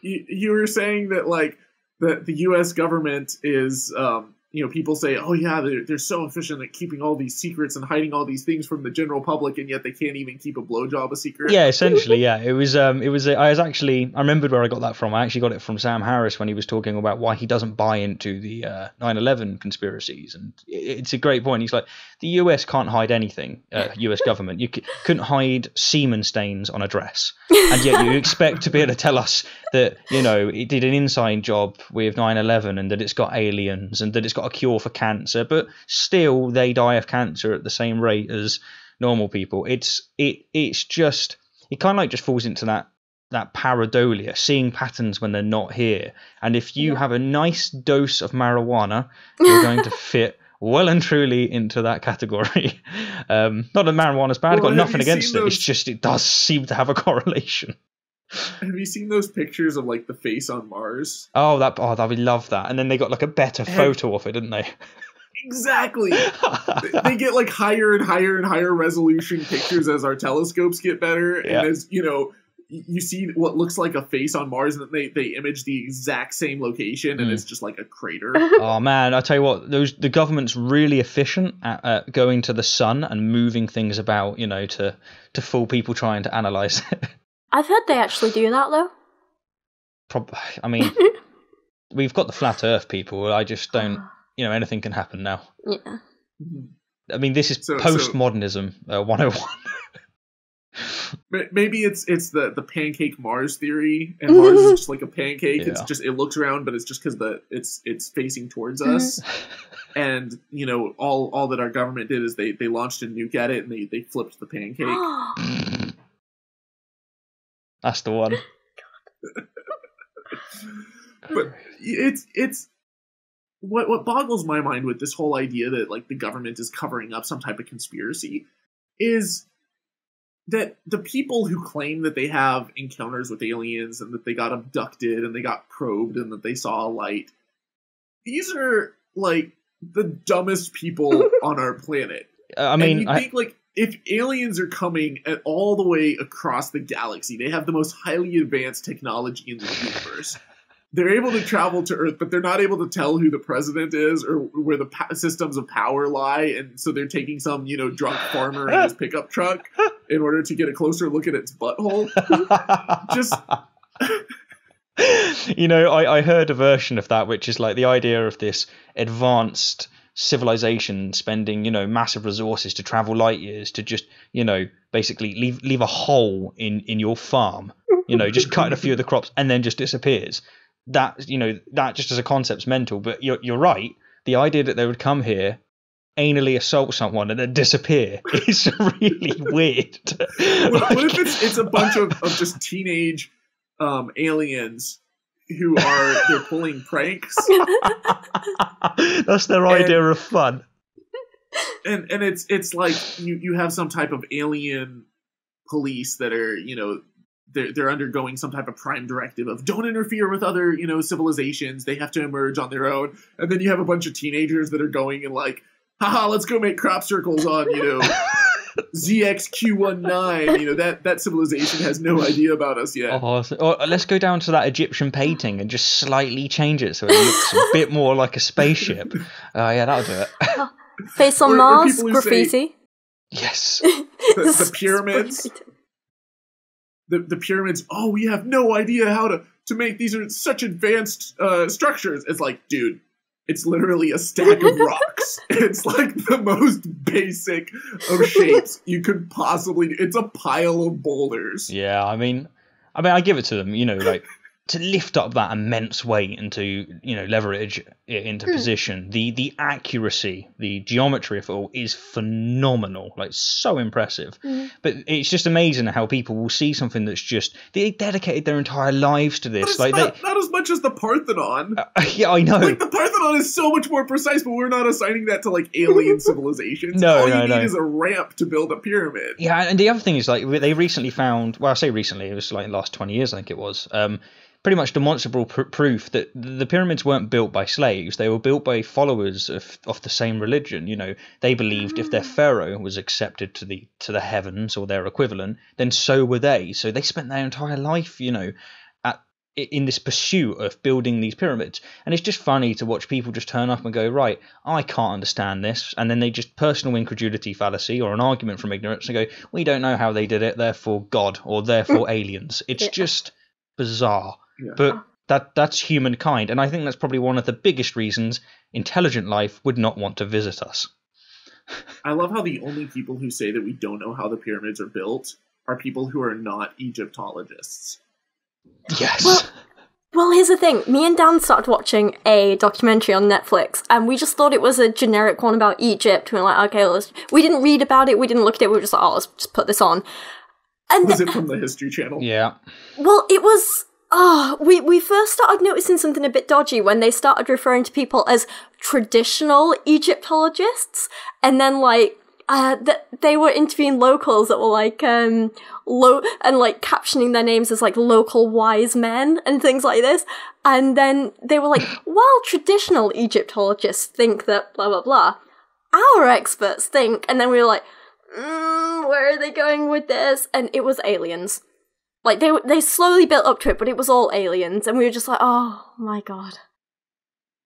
you, you were saying that like the the U.S. government is um, you know people say oh yeah they're they're so efficient at keeping all these secrets and hiding all these things from the general public and yet they can't even keep a blowjob a secret. Yeah, essentially, yeah. It was, um, it was. I was actually, I remembered where I got that from. I actually got it from Sam Harris when he was talking about why he doesn't buy into the uh, 9/11 conspiracies, and it- it's a great point. He's like, the U.S. can't hide anything. Uh, U.S. government, you c- couldn't hide semen stains on a dress, and yet you expect to be able to tell us that you know it did an inside job with 9/11 and that it's got aliens and that it's got a cure for cancer, but still they die of cancer at the same rate as normal people. It's it it's just it kind of like just falls into that that pareidolia, seeing patterns when they're not here. And if you have a nice dose of marijuana, you're going to fit well and truly into that category. Um, not that marijuana's bad, I've got nothing against it. It's just it does seem to have a correlation. Have you seen those pictures of like the face on Mars? Oh, that oh, I would love that. And then they got like a better photo of it, didn't they? Exactly. They- get like higher and higher and higher resolution pictures as our telescopes get better, Yeah. and as you know, you see what looks like a face on Mars, and they they image the exact same location, and Mm. it's just like a crater. oh man, I tell you what, those the government's really efficient at, at going to the sun and moving things about, you know, to to fool people trying to analyze it. I've heard they actually do that though. Prob- I mean, we've got the flat Earth people. I just don't, ah. you know, anything can happen now. Yeah. Mm-hmm. I mean, this is So- so- postmodernism uh, 101. Maybe it's it's the the pancake Mars theory, and Mars is just like a pancake. It's just it looks round, but it's just because the it's it's facing towards us. Mm-hmm. And you know, all all that our government did is they they launched a nuke at it, and they they flipped the pancake. That's the one. but it's it's what what boggles my mind with this whole idea that like the government is covering up some type of conspiracy is that the people who claim that they have encounters with aliens and that they got abducted and they got probed and that they saw a light these are like the dumbest people on our planet Uh, I mean, you I- think like if aliens are coming at all the way across the galaxy, they have the most highly advanced technology in the universe. They're able to travel to Earth, but they're not able to tell who the president is or where the pa- systems of power lie, and so they're taking some, you know, drunk farmer in his pickup truck in order to get a closer look at its butthole. Just you know, I, I heard a version of that, which is like the idea of this advanced civilization spending, you know, massive resources to travel light years to just, you know, basically leave leave a hole in in your farm, you know, just cut a few of the crops and then just disappears. That you know, that just as a concept's mental. But you're you're right. The idea that they would come here, anally assault someone and then disappear is really weird. what, what if it's it's a bunch of, of just teenage um, aliens who are they're pulling pranks. That's their idea of fun. and and it's it's like you you have some type of alien police that are you know they're they're undergoing some type of prime directive of don't interfere with other you know civilizations. They have to emerge on their own. And then you have a bunch of teenagers that are going and like haha let's go make crop circles on you know ZXQ19 you know that that civilization has no idea about us yet Oh, or let's go down to that Egyptian painting and just slightly change it so it looks a bit more like a spaceship. Oh, yeah, that'll do it. Face on Or- or Mars, people who say- graffiti. Yes. the, the pyramids the, the pyramids oh we have no idea how to to make these are such advanced uh, structures it's like dude it's literally a stack of rocks it's like the most basic of shapes you could possibly it's a pile of boulders Yeah, I mean, I mean, I give it to them. You know, like to lift up that immense weight and to you know leverage it into Hmm. position. The the accuracy, the geometry of it all is phenomenal. Like so impressive. Mm. But it's just amazing how people will see something that's just they dedicated their entire lives to but this. it's Like not, not as much as the parthenon they, yeah, I know. like the parthenon is so much more precise but we're not assigning that to like alien civilizations No, all no, you no. need is a ramp to build a pyramid Yeah, and the other thing is like they recently found. Well, I say recently, it was like the last twenty years, I think it was. Um, pretty much demonstrable pr- proof that the pyramids weren't built by slaves; they were built by followers of of the same religion. You know, they believed if their pharaoh was accepted to the to the heavens or their equivalent, then so were they. So they spent their entire life, you know, at in this pursuit of building these pyramids. And it's just funny to watch people just turn up and go, right, I can't understand this. And then they just personal incredulity fallacy or an argument from ignorance and go, we don't know how they did it, therefore God or therefore aliens. It's Yeah. just bizarre. Yeah. But that that's humankind. And I think that's probably one of the biggest reasons intelligent life would not want to visit us. I love how the only people who say that we don't know how the pyramids are built are people who are not Egyptologists. Yes. Well, Well, here's the thing. Me and Dan started watching a documentary on Netflix, and we just thought it was a generic one about Egypt. We were like, okay, let's. We didn't read about it. We didn't look at it. We were just like, oh, let's just put this on. And Was it from the History Channel? Yeah. Well, it was. Oh, we, we first started noticing something a bit dodgy when they started referring to people as traditional Egyptologists, and then like uh, that they were interviewing locals that were like um low and like captioning their names as like local wise men and things like this, and then they were like, while traditional Egyptologists think that blah blah blah, our experts think, and then we were like, mm, where are they going with this? And it was aliens. Like they they slowly built up to it, but it was all aliens, and we were just like, oh my god.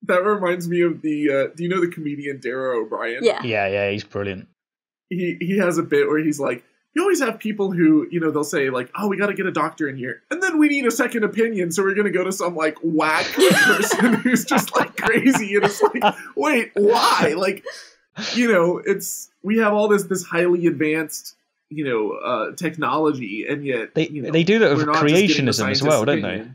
That reminds me of the. Uh, do you know the comedian Dara Ó Briain? Yeah. Yeah, yeah, he's brilliant. He he has a bit where he's like, you always have people who you know they'll say like, oh, we got to get a doctor in here, and then we need a second opinion, so we're gonna go to some like whack person who's just like crazy, and it's like, wait, why? Like, you know, it's we have all this this highly advanced you know uh technology, and yet They you know, they do that with we're not just getting the creationism as well, don't opinion. they?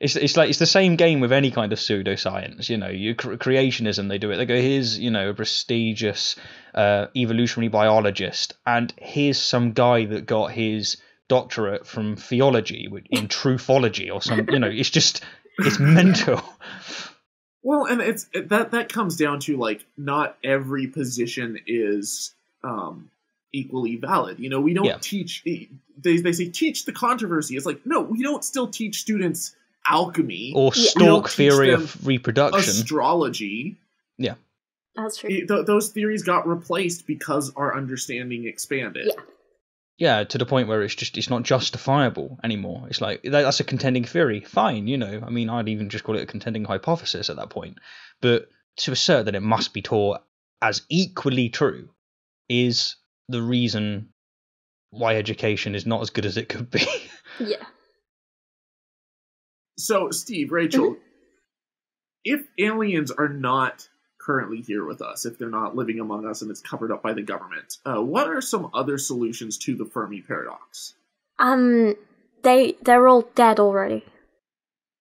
It's it's like it's the same game with any kind of pseudoscience. You know, you cre- creationism. They do it. They go, here's you know a prestigious uh, evolutionary biologist, and here's some guy that got his doctorate from theology in truthology or some. You know, it's just it's mental. Well, and it's that that comes down to like not every position is um equally valid. You know, we don't Yeah. teach they they say teach the controversy. It's like no, we don't still teach students alchemy Or We don't stork theory of reproduction. astrology. Yeah. That's true. It- th- those theories got replaced because our understanding expanded. Yeah. Yeah, to the point where it's just it's not justifiable anymore. It's like that- that's a contending theory. Fine, you know. I mean, I'd even just call it a contending hypothesis at that point. But to assert that it must be taught as equally true is the reason why education is not as good as it could be. Yeah. So, Steve, Rachel, Mm-hmm. if aliens are not currently here with us, if they're not living among us and it's covered up by the government, uh, what are some other solutions to the Fermi paradox? Um, they they're all dead already.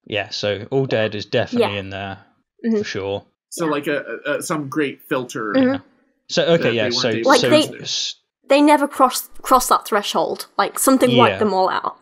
yeah, so All Dead is definitely Yeah. in there Mhm. for sure. So, like a, a, a some great filter. Mhm. So okay, yeah, weren't so Like so they- s- They never cross cross that threshold. Like something Yeah. wiped them all out.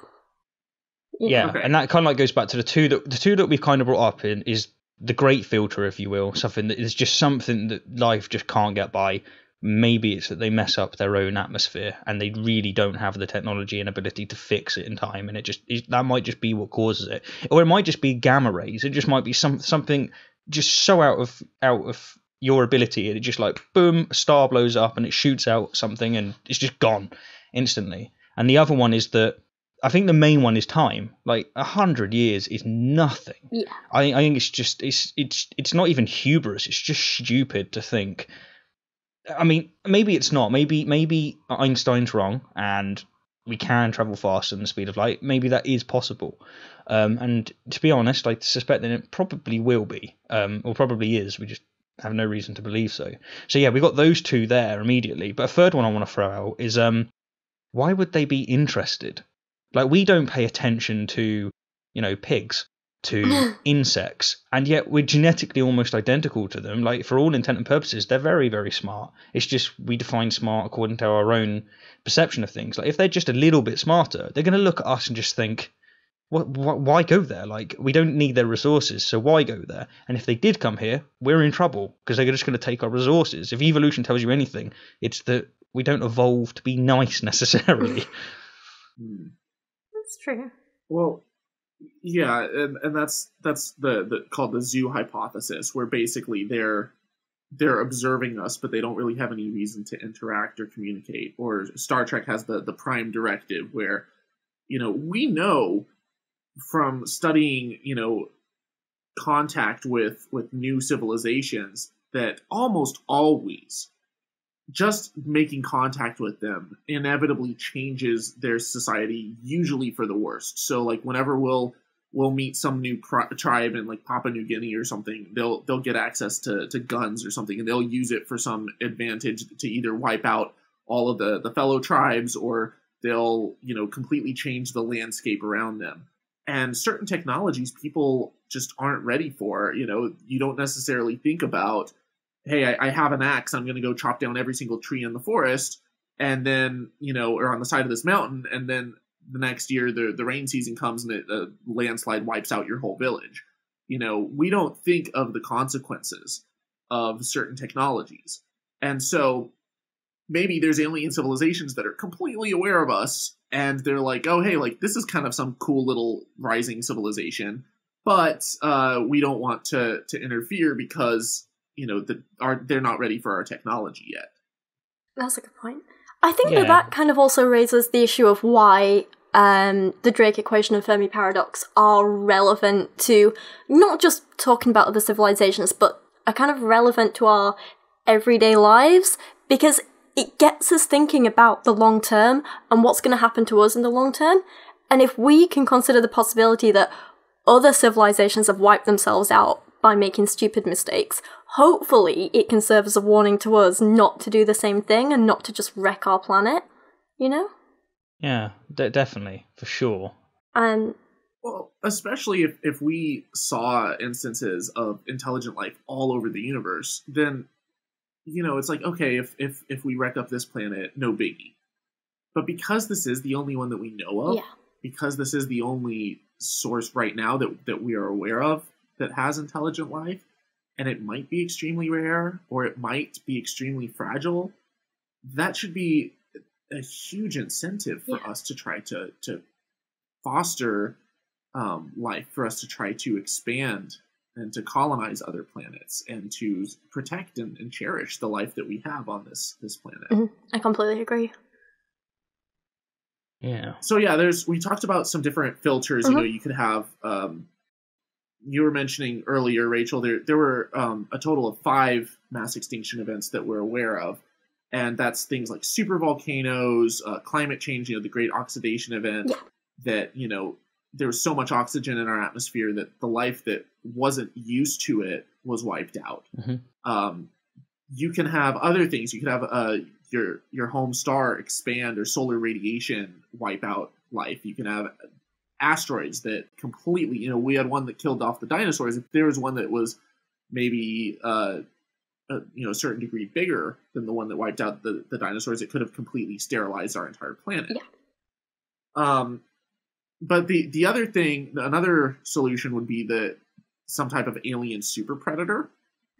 Yeah, Okay. and that kind of like goes back to the two that the two that we've kind of brought up in is the great filter, if you will, something that is just something that life just can't get by. Maybe it's that they mess up their own atmosphere and they really don't have the technology and ability to fix it in time, and it just it, that might just be what causes it, or it might just be gamma rays. It just might be some something just so out of out of your ability, and it just like boom, a star blows up and it shoots out something and it's just gone instantly. And the other one is that I think the main one is time. Like a hundred years is nothing. Yeah. I, I think it's just it's it's it's not even hubris. It's just stupid to think. I mean, maybe it's not. Maybe maybe Einstein's wrong, and we can travel faster than the speed of light. Maybe that is possible. Um, and to be honest, I suspect that it probably will be, um, or probably is. We just have no reason to believe so. So yeah, we got those two there immediately. But a third one I want to throw out is um, why would they be interested? Like we don't pay attention to, you know, pigs, to insects, and yet we're genetically almost identical to them. Like for all intent and purposes, they're very, very smart. It's just we define smart according to our own perception of things. Like if they're just a little bit smarter, they're going to look at us and just think, what, what, why go there? Like we don't need their resources, so why go there? And if they did come here, we're in trouble because they're just going to take our resources. If evolution tells you anything, it's that we don't evolve to be nice necessarily. Hmm. That's true. Well, yeah, and, and that's that's the, the called the zoo hypothesis, where basically they're they're observing us, but they don't really have any reason to interact or communicate. Or Star Trek has the the prime directive, where you know we know from studying you know contact with with new civilizations that almost always just making contact with them inevitably changes their society usually for the worst. So like whenever we'll we'll meet some new tribe in like papua new guinea or something they'll they'll get access to to guns or something and they'll use it for some advantage to either wipe out all of the the fellow tribes or they'll you know completely change the landscape around them and certain technologies people just aren't ready for. You know, you don't necessarily think about, hey, I, I have an axe, I'm going to go chop down every single tree in the forest, and then you know, or on the side of this mountain, and then the next year the the rain season comes and it, a landslide wipes out your whole village. You know, we don't think of the consequences of certain technologies, and so maybe there's alien civilizations that are completely aware of us and they're like oh hey like this is kind of some cool little rising civilization but uh, we don't want to to interfere because you know the, are they're not ready for our technology yet That's a good point. I think Yeah. that that kind of also raises the issue of why um, the Drake equation and Fermi paradox are relevant to not just talking about other civilizations, but are kind of relevant to our everyday lives because it gets us thinking about the long term and what's going to happen to us in the long term. And if we can consider the possibility that other civilizations have wiped themselves out by making stupid mistakes, hopefully it can serve as a warning to us not to do the same thing and not to just wreck our planet, you know? Yeah, de- definitely for sure. And well especially if if we saw instances of intelligent life all over the universe then you know it's like okay if if if we wreck up this planet no biggie but because this is the only one that we know of Yeah. because this is the only source right now that that we are aware of that has intelligent life and it might be extremely rare or it might be extremely fragile that should be a huge incentive for us to try to to foster um, life for us to try to expand and to colonize other planets and to protect and, and cherish the life that we have on this this planet. mhm, I completely agree. Yeah. So yeah, there's we talked about some different filters. You know, Mhm. you could have. Um, you were mentioning earlier, Rachel. There there were um, a total of five mass extinction events that we're aware of, and that's things like super volcanoes, uh, climate change. You know, the Great Oxidation Event. That you know there was so much oxygen in our atmosphere that the life that wasn't used to it was wiped out. Mhm. Um, you can have other things. You could have uh, your your home star expand or solar radiation wipe out life. You can have asteroids that completely. You know, we had one that killed off the dinosaurs. If there was one that was maybe uh, a, you know a certain degree bigger than the one that wiped out the, the dinosaurs, it could have completely sterilized our entire planet. Yeah. Um, but the the other thing, another solution would be that some type of alien super predator.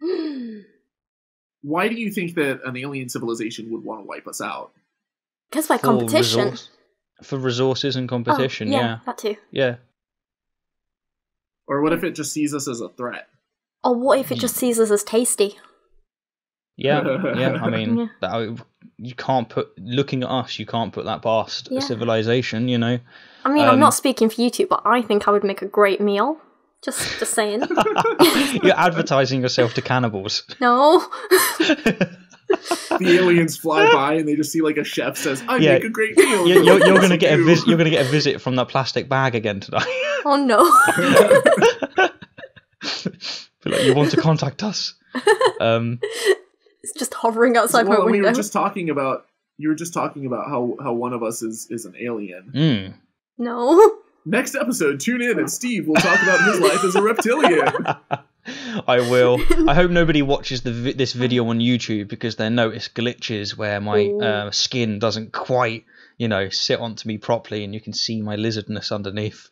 Why do you think that an alien civilization would want to wipe us out? Because by For competition. resource- for resources and competition. Oh, yeah, yeah. that too. Yeah. Or what if it just sees us as a threat? Or what if it just sees us as tasty? Yeah, yeah. I mean, Yeah. that, you can't put looking at us. You can't put that past Yeah. a civilization. You know. I mean, I'm Um, not speaking for you two, but I think I would make a great meal. Just, just saying. You're advertising yourself to cannibals. no. The aliens fly by and they just see like a chef says, "I Yeah. make a great meal." You're, you're, you're gonna get a you. vis- You're gonna get a visit from that plastic bag again tonight. Oh no. Be like, you want to contact us? Um, it's just hovering outside well, my we were just talking about. You were just talking about how how one of us is is an alien. mm. No. Next episode, tune in and Steve will talk about his life as a reptilian. I will. I hope nobody watches the vi- this video on YouTube because they notice glitches where my uh, skin doesn't quite, you know, sit onto me properly, and you can see my lizardness underneath.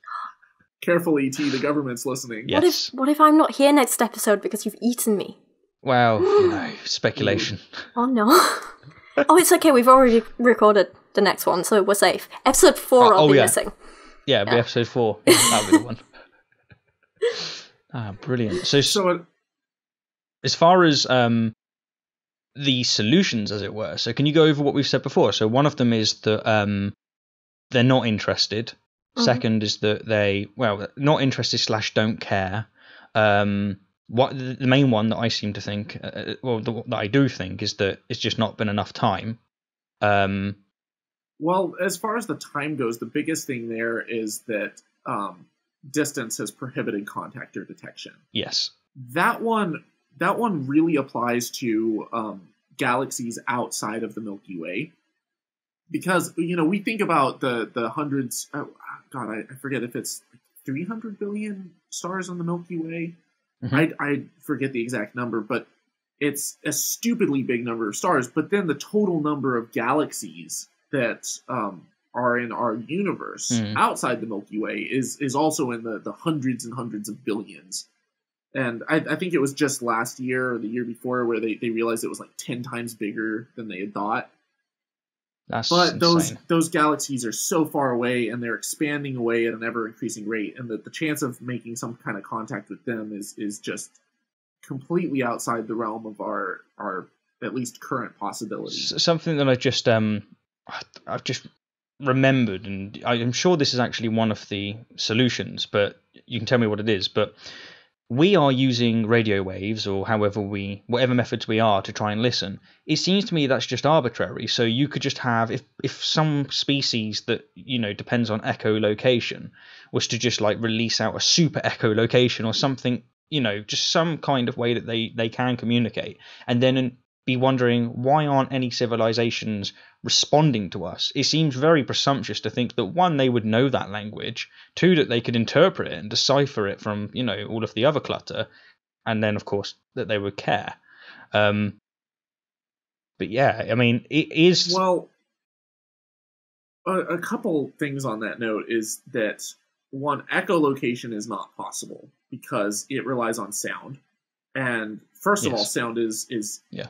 Careful, ET. The government's listening. Yes. What if what if I'm not here next episode because you've eaten me? Well, you know, speculation. Oh no. oh, it's okay. We've already recorded the next one, so we're safe. Episode four, Oh, I'll oh, be yeah. missing. Yeah, it'll be episode four. That'll be the one. Ah, brilliant. So, So, as far as um, the solutions, as it were, so can you go over what we've said before? So, one of them is that um, they're not interested. Mhm. Second is that they, well, not interested slash don't care. Um, what the the main one that I seem to think, uh, well, the, that I do think is that it's just not been enough time. Um, well, as far as the time goes, the biggest thing there is that um, distance has prohibited contact or detection. yes. That one, that one really applies to um, galaxies outside of the Milky Way, because you know we think about the the hundreds. Oh, God, I, I forget if it's 300 billion stars on the Milky Way. Mhm. I, I forget the exact number, but it's a stupidly big number of stars. But then the total number of galaxies that um, are in our universe Mhm. outside the Milky Way is is also in the, the hundreds and hundreds of billions. And I, I think it was just last year or the year before where they, they realized it was like 10 times bigger than they had thought. That's But those insane. those galaxies are so far away and they're expanding away at an ever increasing rate, and that the chance of making some kind of contact with them is is just completely outside the realm of our our at least current possibilities. Something that I just um I've just remembered, and I'm sure this is actually one of the solutions, but you can tell me what it is. But we are using radio waves, or however we, whatever methods we are, to try and listen. It seems to me that's just arbitrary. So you could just have, if if some species that you know depends on echolocation was to just like release out a super echolocation or something, you know, just some kind of way that they they can communicate, and then be wondering why aren't any civilizations responding to us? It seems very presumptuous to think that one, they would know that language, two, that they could interpret it and decipher it from, you know, all of the other clutter, and then, of course, that they would care. Um, but yeah, I mean, it is. Well, a, a couple things on that note is that one echolocation is not possible because it relies on sound, and first of all, sound is is Yeah.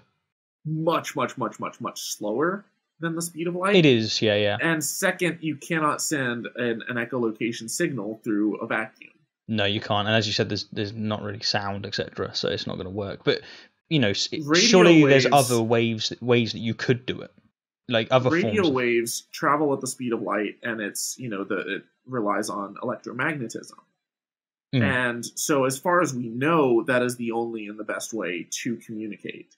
Much much much much much slower than the speed of light. It is, yeah, yeah. And second, you cannot send an, an echolocation signal through a vacuum. No, you can't. And as you said, there's there's not really sound, etc. So it's not going to work. But you know, Radio surely there's other waves ways that you could do it, like other Radio waves travel at the speed of light, and it's you know the it relies on electromagnetism. Mm. And so, as far as we know, that is the only and the best way to communicate.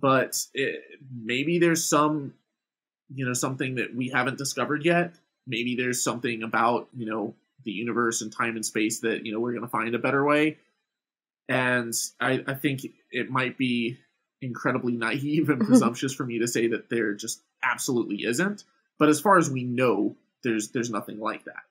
But it, maybe there's some, you know, something that we haven't discovered yet. Maybe there's something about you know the universe and time and space that you know we're going to find a better way. And I, I think it might be incredibly naive and mm-hmm. presumptuous for me to say that there just absolutely isn't. But as far as we know, there's there's nothing like that.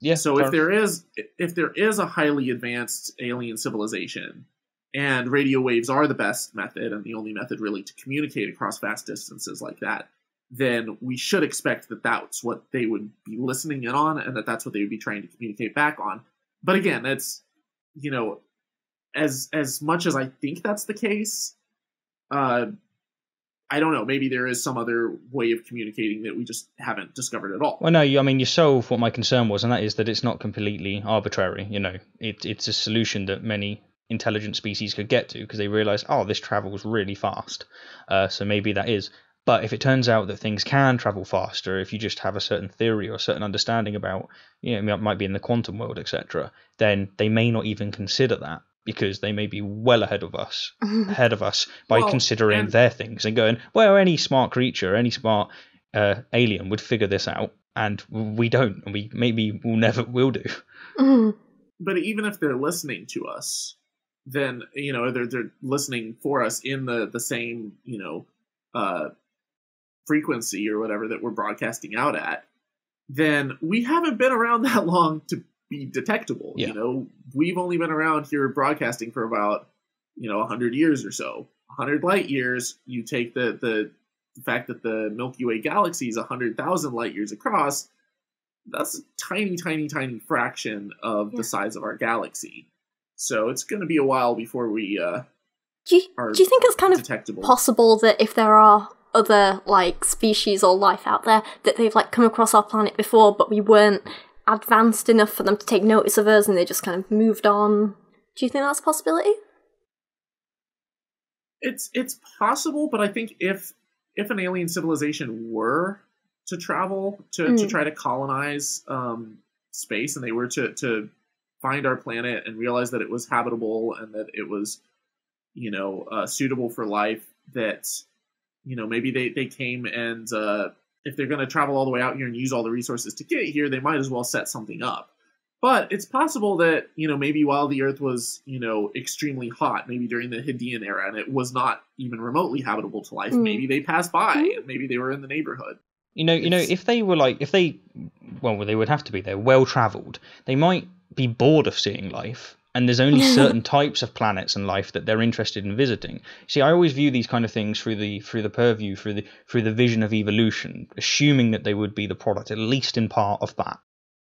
Yeah. So fair if there is if there is a highly advanced alien civilization and radio waves are the best method and the only method really to communicate across vast distances like that, then we should expect that that's what they would be listening in on and that that's what they would be trying to communicate back on. But again, it's you know as as much as I think that's the case, uh I don't know, maybe there is some other way of communicating that we just haven't discovered at all. Well, no, you, I mean, you solve what my concern was, and that is that it's not completely arbitrary. You know, it, it's a solution that many intelligent species could get to because they realize, oh, this travels really fast. Uh, so maybe that is. But if it turns out that things can travel faster, if you just have a certain theory or a certain understanding about, you know, it might be in the quantum world, etc., then they may not even consider that because they may be well ahead of us, ahead of us by Well, considering and- their things and going, well, any smart creature, any smart uh, alien would figure this out, and we don't, and we maybe will never will do. But even if they're listening to us, then you know they're they're listening for us in the the same you know uh, frequency or whatever that we're broadcasting out at. Then we haven't been around that long to be detectable. Yeah. You know, we've only been around here broadcasting for about you know hundred years or so. hundred light years. You take the the the fact that the Milky Way galaxy is hundred thousand light years across that's a tiny, tiny, tiny fraction of Yeah. the size of our galaxy. So it's going to be a while before we uh, Do you, do you think it's kind of detectable. possible that if there are other like species or life out there that they've like come across our planet before but we weren't advanced enough for them to take notice of us and they just kind of moved on do you think that's a possibility it's it's possible, but I think if if an alien civilization were to travel to, to Mm. try to colonize um, space and they were to to find our planet and realize that it was habitable and that it was you know uh, suitable for life that you know maybe they they came and uh, if they're going to travel all the way out here and use all the resources to get here they might as well set something up but it's possible that you know maybe while the earth was you know extremely hot maybe during the Hadean era and it was not even remotely habitable to life Mm. maybe they passed by Mm. and maybe they were in the neighborhood You know, you know, if they were like, if they, well, they would have to be. They're well travelled. They might be bored of seeing life, and there's only certain types of planets and life that they're interested in visiting. See, I always view these kind of things through the through the purview, through the through the vision of evolution, assuming that they would be the product, at least in part, of that.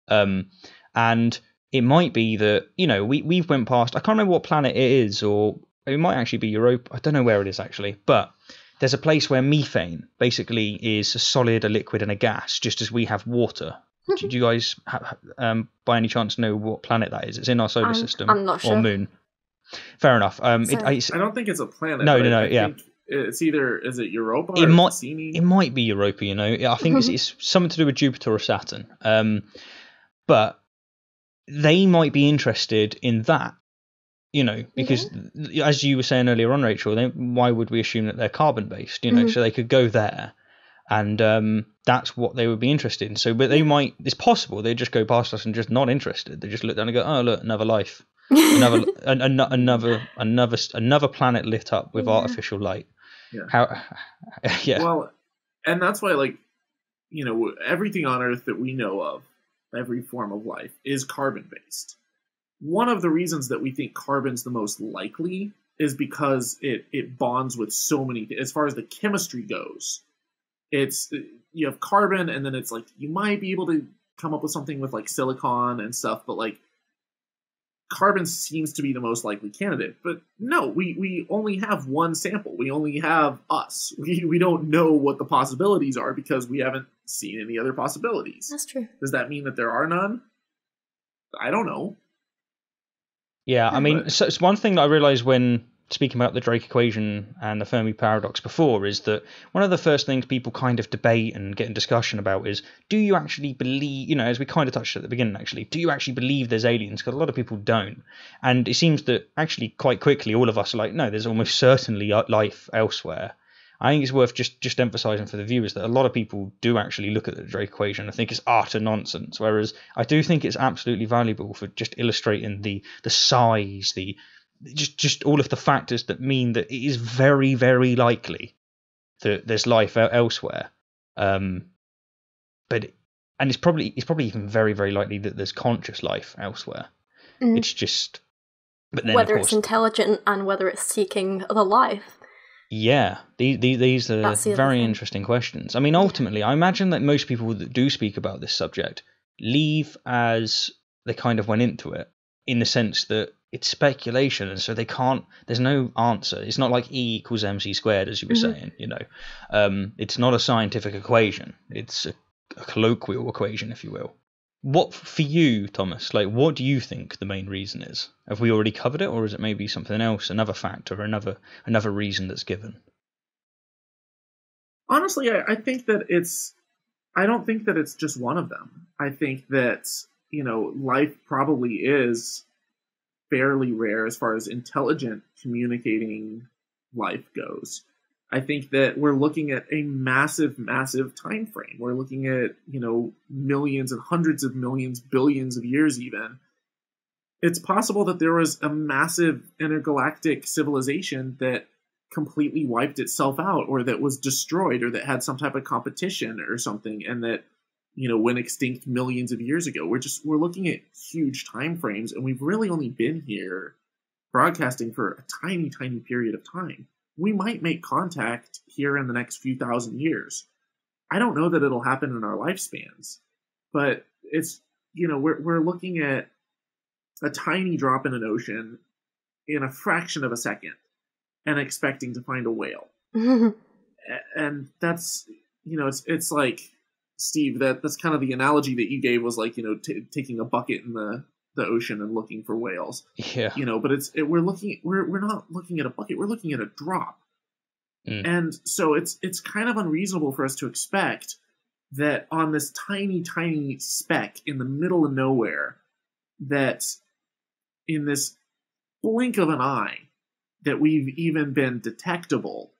Um, and it might be that you know we we've went past. I can't remember what planet it is, or it might actually be Europa. I don't know where it is actually, but there's a place where methane basically is a solid, a liquid, and a gas, just as we have water. Did you guys, ha- um, by any chance, know what planet that is? It's in our solar I'm- system I'm not or sure. moon. Fair enough. Um, it, So- I, I don't think it's a planet. No, no, no, I yeah. It's either is it Europa it or might Cassini? it might be Europa. You know, I think it's, it's something to do with Jupiter or Saturn. Um, but they might be interested in that. You know, because th- as you were saying earlier on, Rachel, they, why would we assume that they're carbon based? You know, Mhm. so they could go there, and um, that's what they would be interested in. So, but they might. It's possible they just go past us and just not interested. They just look down and go, "Oh, look, another life, another, an, an, another, another, another planet lit up with Yeah. artificial light." Yeah. How? yeah. Well, and that's why, like, you know, everything on Earth that we know of, every form of life, is carbon based. One of the reasons that we think carbon's the most likely is because it it bonds with so many. As far as the chemistry goes, it's you have carbon, and then it's like you might be able to come up with something with like silicon and stuff, but like carbon seems to be the most likely candidate. But no, we, we only have one sample. We only have us. We, we don't know what the possibilities are because we haven't seen any other possibilities. That's true. Does that mean that there are none? I don't know. Yeah, I hmm. mean, but- so it's one thing that I realised when speaking about the Drake equation and the Fermi paradox before is that one of the first things people kind of debate and get in discussion about is do you actually believe, you know, as we kind of touched at the beginning actually, do you actually believe there's aliens? Because a lot of people don't. And it seems that actually quite quickly all of us are like, no, there's almost certainly life elsewhere. I think it's worth just just emphasizing for the viewers that a lot of people do actually look at the Drake equation and think it's utter nonsense. Whereas I do think it's absolutely valuable for just illustrating the the size, the just just all of the factors that mean that it is very very likely that there's life el- elsewhere. Um, but and it's probably it's probably even very very likely that there's conscious life elsewhere. Mm. It's just but then whether of it's intelligent and whether it's seeking other life. Yeah, these these, these are the very interesting questions. I mean, ultimately, I imagine that most people that do speak about this subject leave as they kind of went into it, in the sense that it's speculation, and so they can't. There's no answer. It's not like E equals mc squared, as you were Mhm. saying. You know, um, it's not a scientific equation. It's a, a colloquial equation, if you will. What for you, Thomas? Like, what do you think the main reason is? Have we already covered it, or is it maybe something else, another factor, or another another reason that's given? Honestly, I, I think that it's. I don't think that it's just one of them. I think that you know life probably is fairly rare as far as intelligent communicating life goes. I think that we're looking at a massive, massive time frame. We're looking at you know millions and hundreds of millions, billions of years even. It's possible that there was a massive intergalactic civilization that completely wiped itself out or that was destroyed or that had some type of competition or something and that you know went extinct millions of years ago. We're just we're looking at huge time frames and we've really only been here broadcasting for a tiny tiny period of time. We might make contact here in the next few thousand years. I don't know that it'll happen in our lifespans but it's you know we're, we're looking at a tiny drop in an ocean in a fraction of a second and expecting to find a whale. And that's you know it's it's like Steve that that's kind of the analogy that you gave was like you know t- taking a bucket in the the ocean and looking for whales. Yeah. You know, but it's it, we're looking we're we're not looking at a bucket, we're looking at a drop. Mm. And so it's it's kind of unreasonable for us to expect that on this tiny tiny speck in the middle of nowhere that in this blink of an eye that we've even been detectable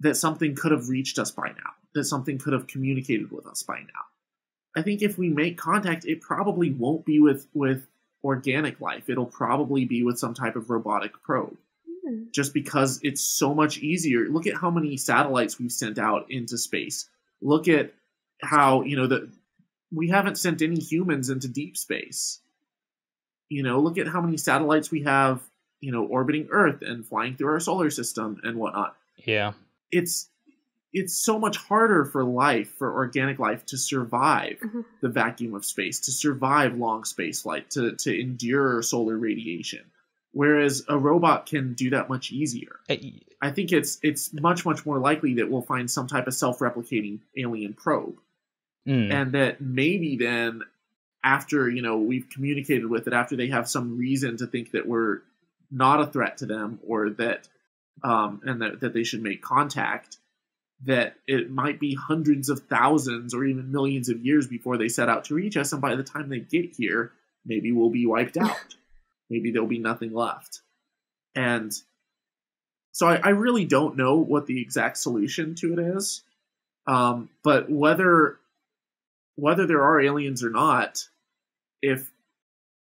that something could have reached us by now that something could have communicated with us by now i think if we make contact it probably won't be with with organic life it'll probably be with some type of robotic probe hmm. just because it's so much easier look at how many satellites we've sent out into space look at how you know that we haven't sent any humans into deep space. You know, look at how many satellites we have, you know, orbiting Earth and flying through our solar system and whatnot. Yeah. It's it's so much harder for life, for organic life, to survive Mhm. the vacuum of space, to survive long space flight, to to endure solar radiation. Whereas a robot can do that much easier. I think it's it's much much more likely that we'll find some type of self-replicating alien probe mm. and that maybe then after you know we've communicated with it after they have some reason to think that we're not a threat to them or that um, and that, that they should make contact that it might be hundreds of thousands or even millions of years before they set out to reach us and by the time they get here maybe we'll be wiped out. Maybe there'll be nothing left. And so I, I really don't know what the exact solution to it is um, but whether whether there are aliens or not, if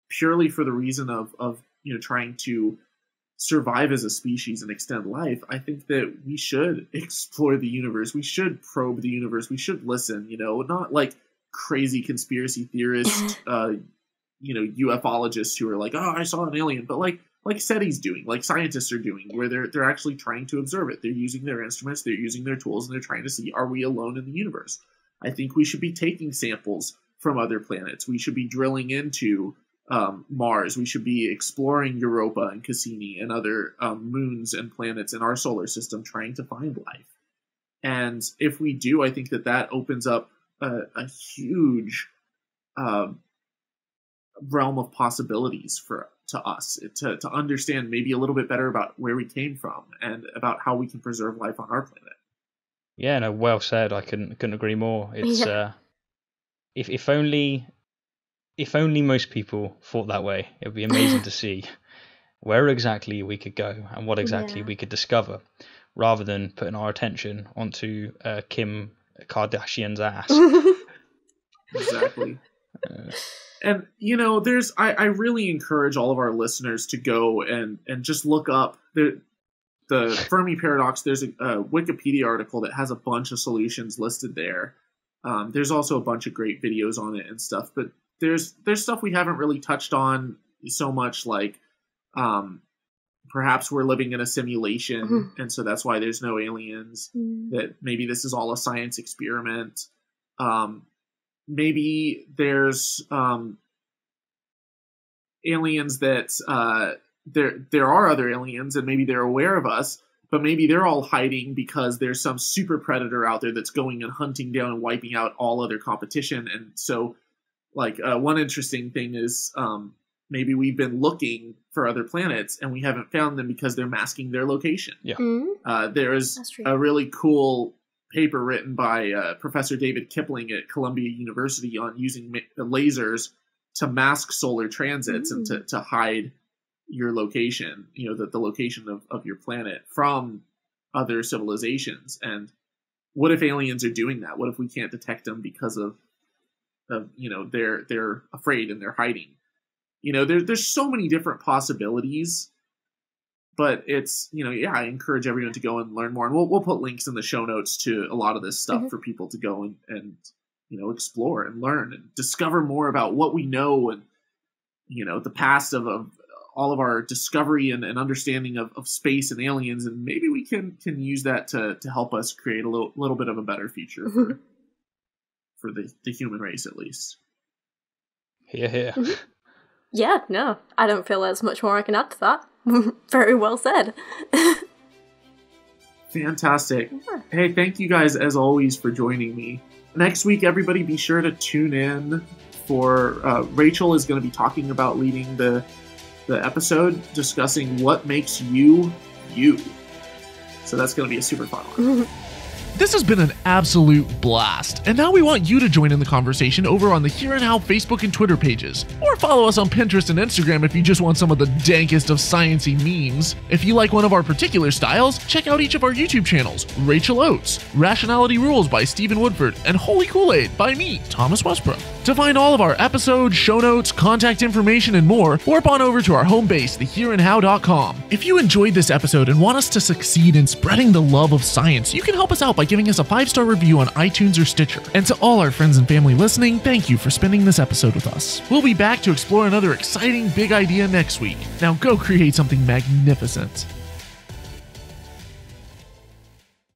purely for the reason of of you know trying to survive as a species and extend life, I think that we should explore the universe. We should probe the universe. We should listen. You know, not like crazy conspiracy theorists, uh, you know, ufologists who are like, "Oh, I saw an alien," but like like SETI's doing, like scientists are doing, where they're they're actually trying to observe it. They're using their instruments, they're using their tools, and they're trying to see are we alone in the universe. I think we should be taking samples from other planets. We should be drilling into um, Mars. We should be exploring Europa and Cassini and other um, moons and planets in our solar system, trying to find life. And if we do, I think that that opens up a, a huge um, realm of possibilities for to us to, to understand maybe a little bit better about where we came from and about how we can preserve life on our planet. Yeah, no, well said. I couldn't couldn't agree more. It's Yeah. uh, if if only if only most people thought that way, it would be amazing to see where exactly we could go and what exactly Yeah. we could discover, rather than putting our attention onto uh, Kim Kardashian's ass. Exactly. Uh, and you know there's I, I really encourage all of our listeners to go and and just look up the the fermi paradox there's a, a wikipedia article that has a bunch of solutions listed there um, there's also a bunch of great videos on it and stuff but there's there's stuff we haven't really touched on so much like um, perhaps we're living in a simulation Mhm. and so that's why there's no aliens Mm. that maybe this is all a science experiment. Um, maybe there's um, aliens that uh, there there are other aliens, and maybe they're aware of us, but maybe they're all hiding because there's some super predator out there that's going and hunting down and wiping out all other competition. And so, like uh, one interesting thing is um, maybe we've been looking for other planets and we haven't found them because they're masking their location. Mm. Uh, there's a really cool paper written by uh, Professor David Kipping at Columbia University on using ma- lasers to mask solar transits and to, to hide your location, you know, the, the location of, of your planet from other civilizations. And what if aliens are doing that? What if we can't detect them because of, of you know, they're they're afraid and they're hiding? You know, there, there's so many different possibilities but it's you know yeah i encourage everyone to go and learn more and we'll, we'll put links in the show notes to a lot of this stuff Mhm. for people to go and, and you know explore and learn and discover more about what we know and you know the past of, of all of our discovery and, and understanding of, of space and aliens and maybe we can can use that to to help us create a little little bit of a better future for, for the, the human race at least here, here. Yeah, no, I don't feel there's much more I can add to that. Very well said. Fantastic. Hey, thank you guys as always for joining me. Next week, everybody be sure to tune in for uh, Rachel is going to be talking about leading the the episode discussing what makes you you. So that's going to be a super fun one. This has been an absolute blast, and now we want you to join in the conversation over on the Here and How Facebook and Twitter pages, or follow us on Pinterest and Instagram if you just want some of the dankest of sciency memes. If you like one of our particular styles, check out each of our YouTube channels: Rachel Oates, Rationality Rules by Stephen Woodford, and Holy Kool Aid by me, Thomas Westbrook. To find all of our episodes, show notes, contact information, and more, warp on over to our home base, thehereandhow.com. If you enjoyed this episode and want us to succeed in spreading the love of science, you can help us out by giving us a five star review on iTunes or Stitcher. And to all our friends and family listening, thank you for spending this episode with us. We'll be back to explore another exciting big idea next week. Now go create something magnificent.